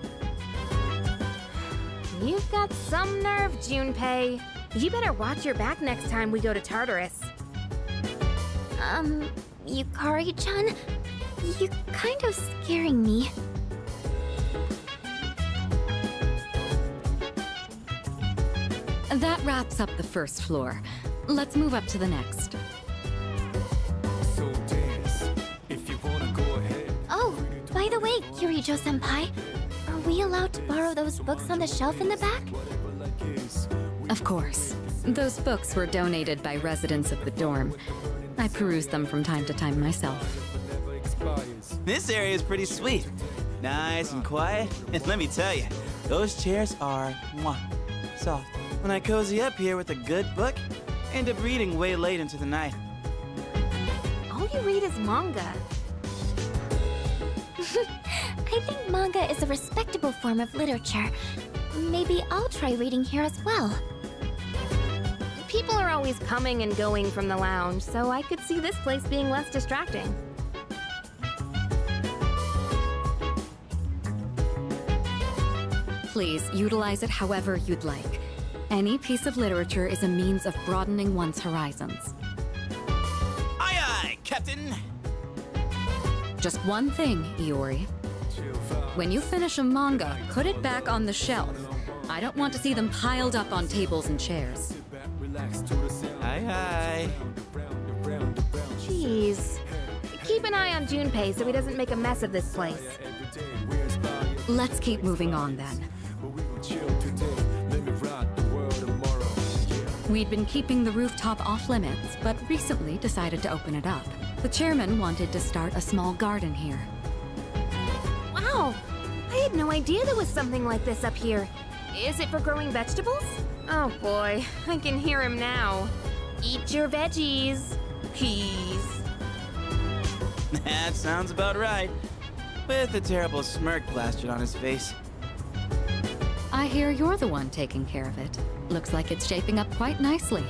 I: You've got some nerve, Junpei. You better watch your back next time we go to Tartarus.
K: Um, Yukari-chan, you're kind of scaring me.
J: That wraps up the first floor. Let's move up to the next.
S: So dance. If you wanna go ahead.
K: Oh, by the way, Kirijo-senpai, are we allowed to borrow those books on the shelf in the back?
J: Of course. Those books were donated by residents of the dorm. I peruse them from time to time myself.
B: This area is pretty sweet. Nice and quiet. And (laughs) let me tell you, those chairs are mwah, soft. When I cozy up here with a good book, I end up reading way late into the night.
I: All you read is manga. (laughs)
K: I think manga is a respectable form of literature. Maybe I'll try reading here as well.
I: People are always coming and going from the lounge, so I could see this place being less distracting.
J: Please utilize it however you'd like. Any piece of literature is a means of broadening one's horizons.
B: Aye aye, Captain!
J: Just one thing, Iori. When you finish a manga, put it back on the shelf. I don't want to see them piled up on tables and chairs.
B: Aye aye.
I: Jeez. Keep an eye on Junpei so he doesn't make a mess of this place.
J: Let's keep moving on then. We'd been keeping the rooftop off limits, but recently decided to open it up. The chairman wanted to start a small garden here.
I: Wow! I had no idea there was something like this up here. Is it for growing vegetables? Oh boy, I can hear him now. Eat your veggies, please. (laughs)
B: That sounds about right. With a terrible smirk plastered on his face.
J: I hear you're the one taking care of it. Looks like it's shaping up quite nicely.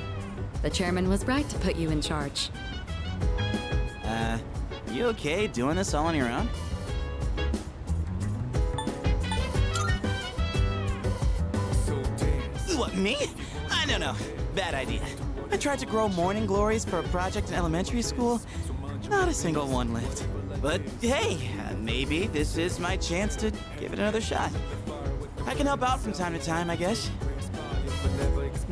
J: The chairman was right to put you in charge.
B: Uh, you okay doing this all on your own? What, me? I don't know. Bad idea. I tried to grow morning glories for a project in elementary school. Not a single one lived. But hey, uh, maybe this is my chance to give it another shot. I can help out from time to time, I guess.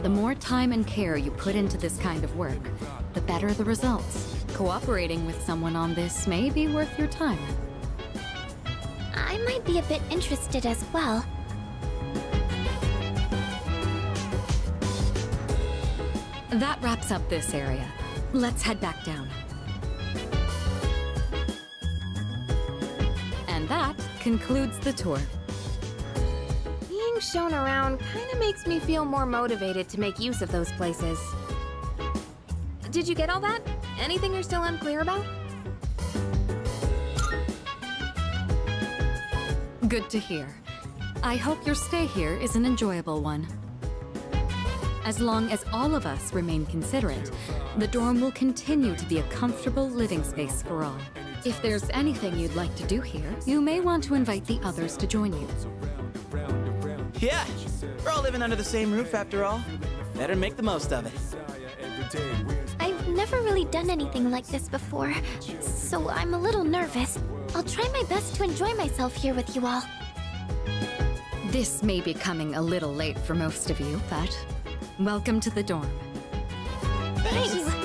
J: The more time and care you put into this kind of work, the better the results. Cooperating with someone on this may be worth your time.
K: I might be a bit interested as well.
J: That wraps up this area. Let's head back down. And that concludes the tour.
I: Being shown around kinda makes me feel more motivated to make use of those places. Did you get all that? Anything you're still unclear about?
J: Good to hear. I hope your stay here is an enjoyable one. As long as all of us remain considerate, the dorm will continue to be a comfortable living space for all. If there's anything you'd like to do here, you may want to invite the others to join you.
B: Yeah, we're all living under the same roof after all. Better make the most of it.
K: I've never really done anything like this before, so I'm a little nervous. I'll try my best to enjoy myself here with you all.
J: This may be coming a little late for most of you, but welcome to the dorm.
K: Thanks.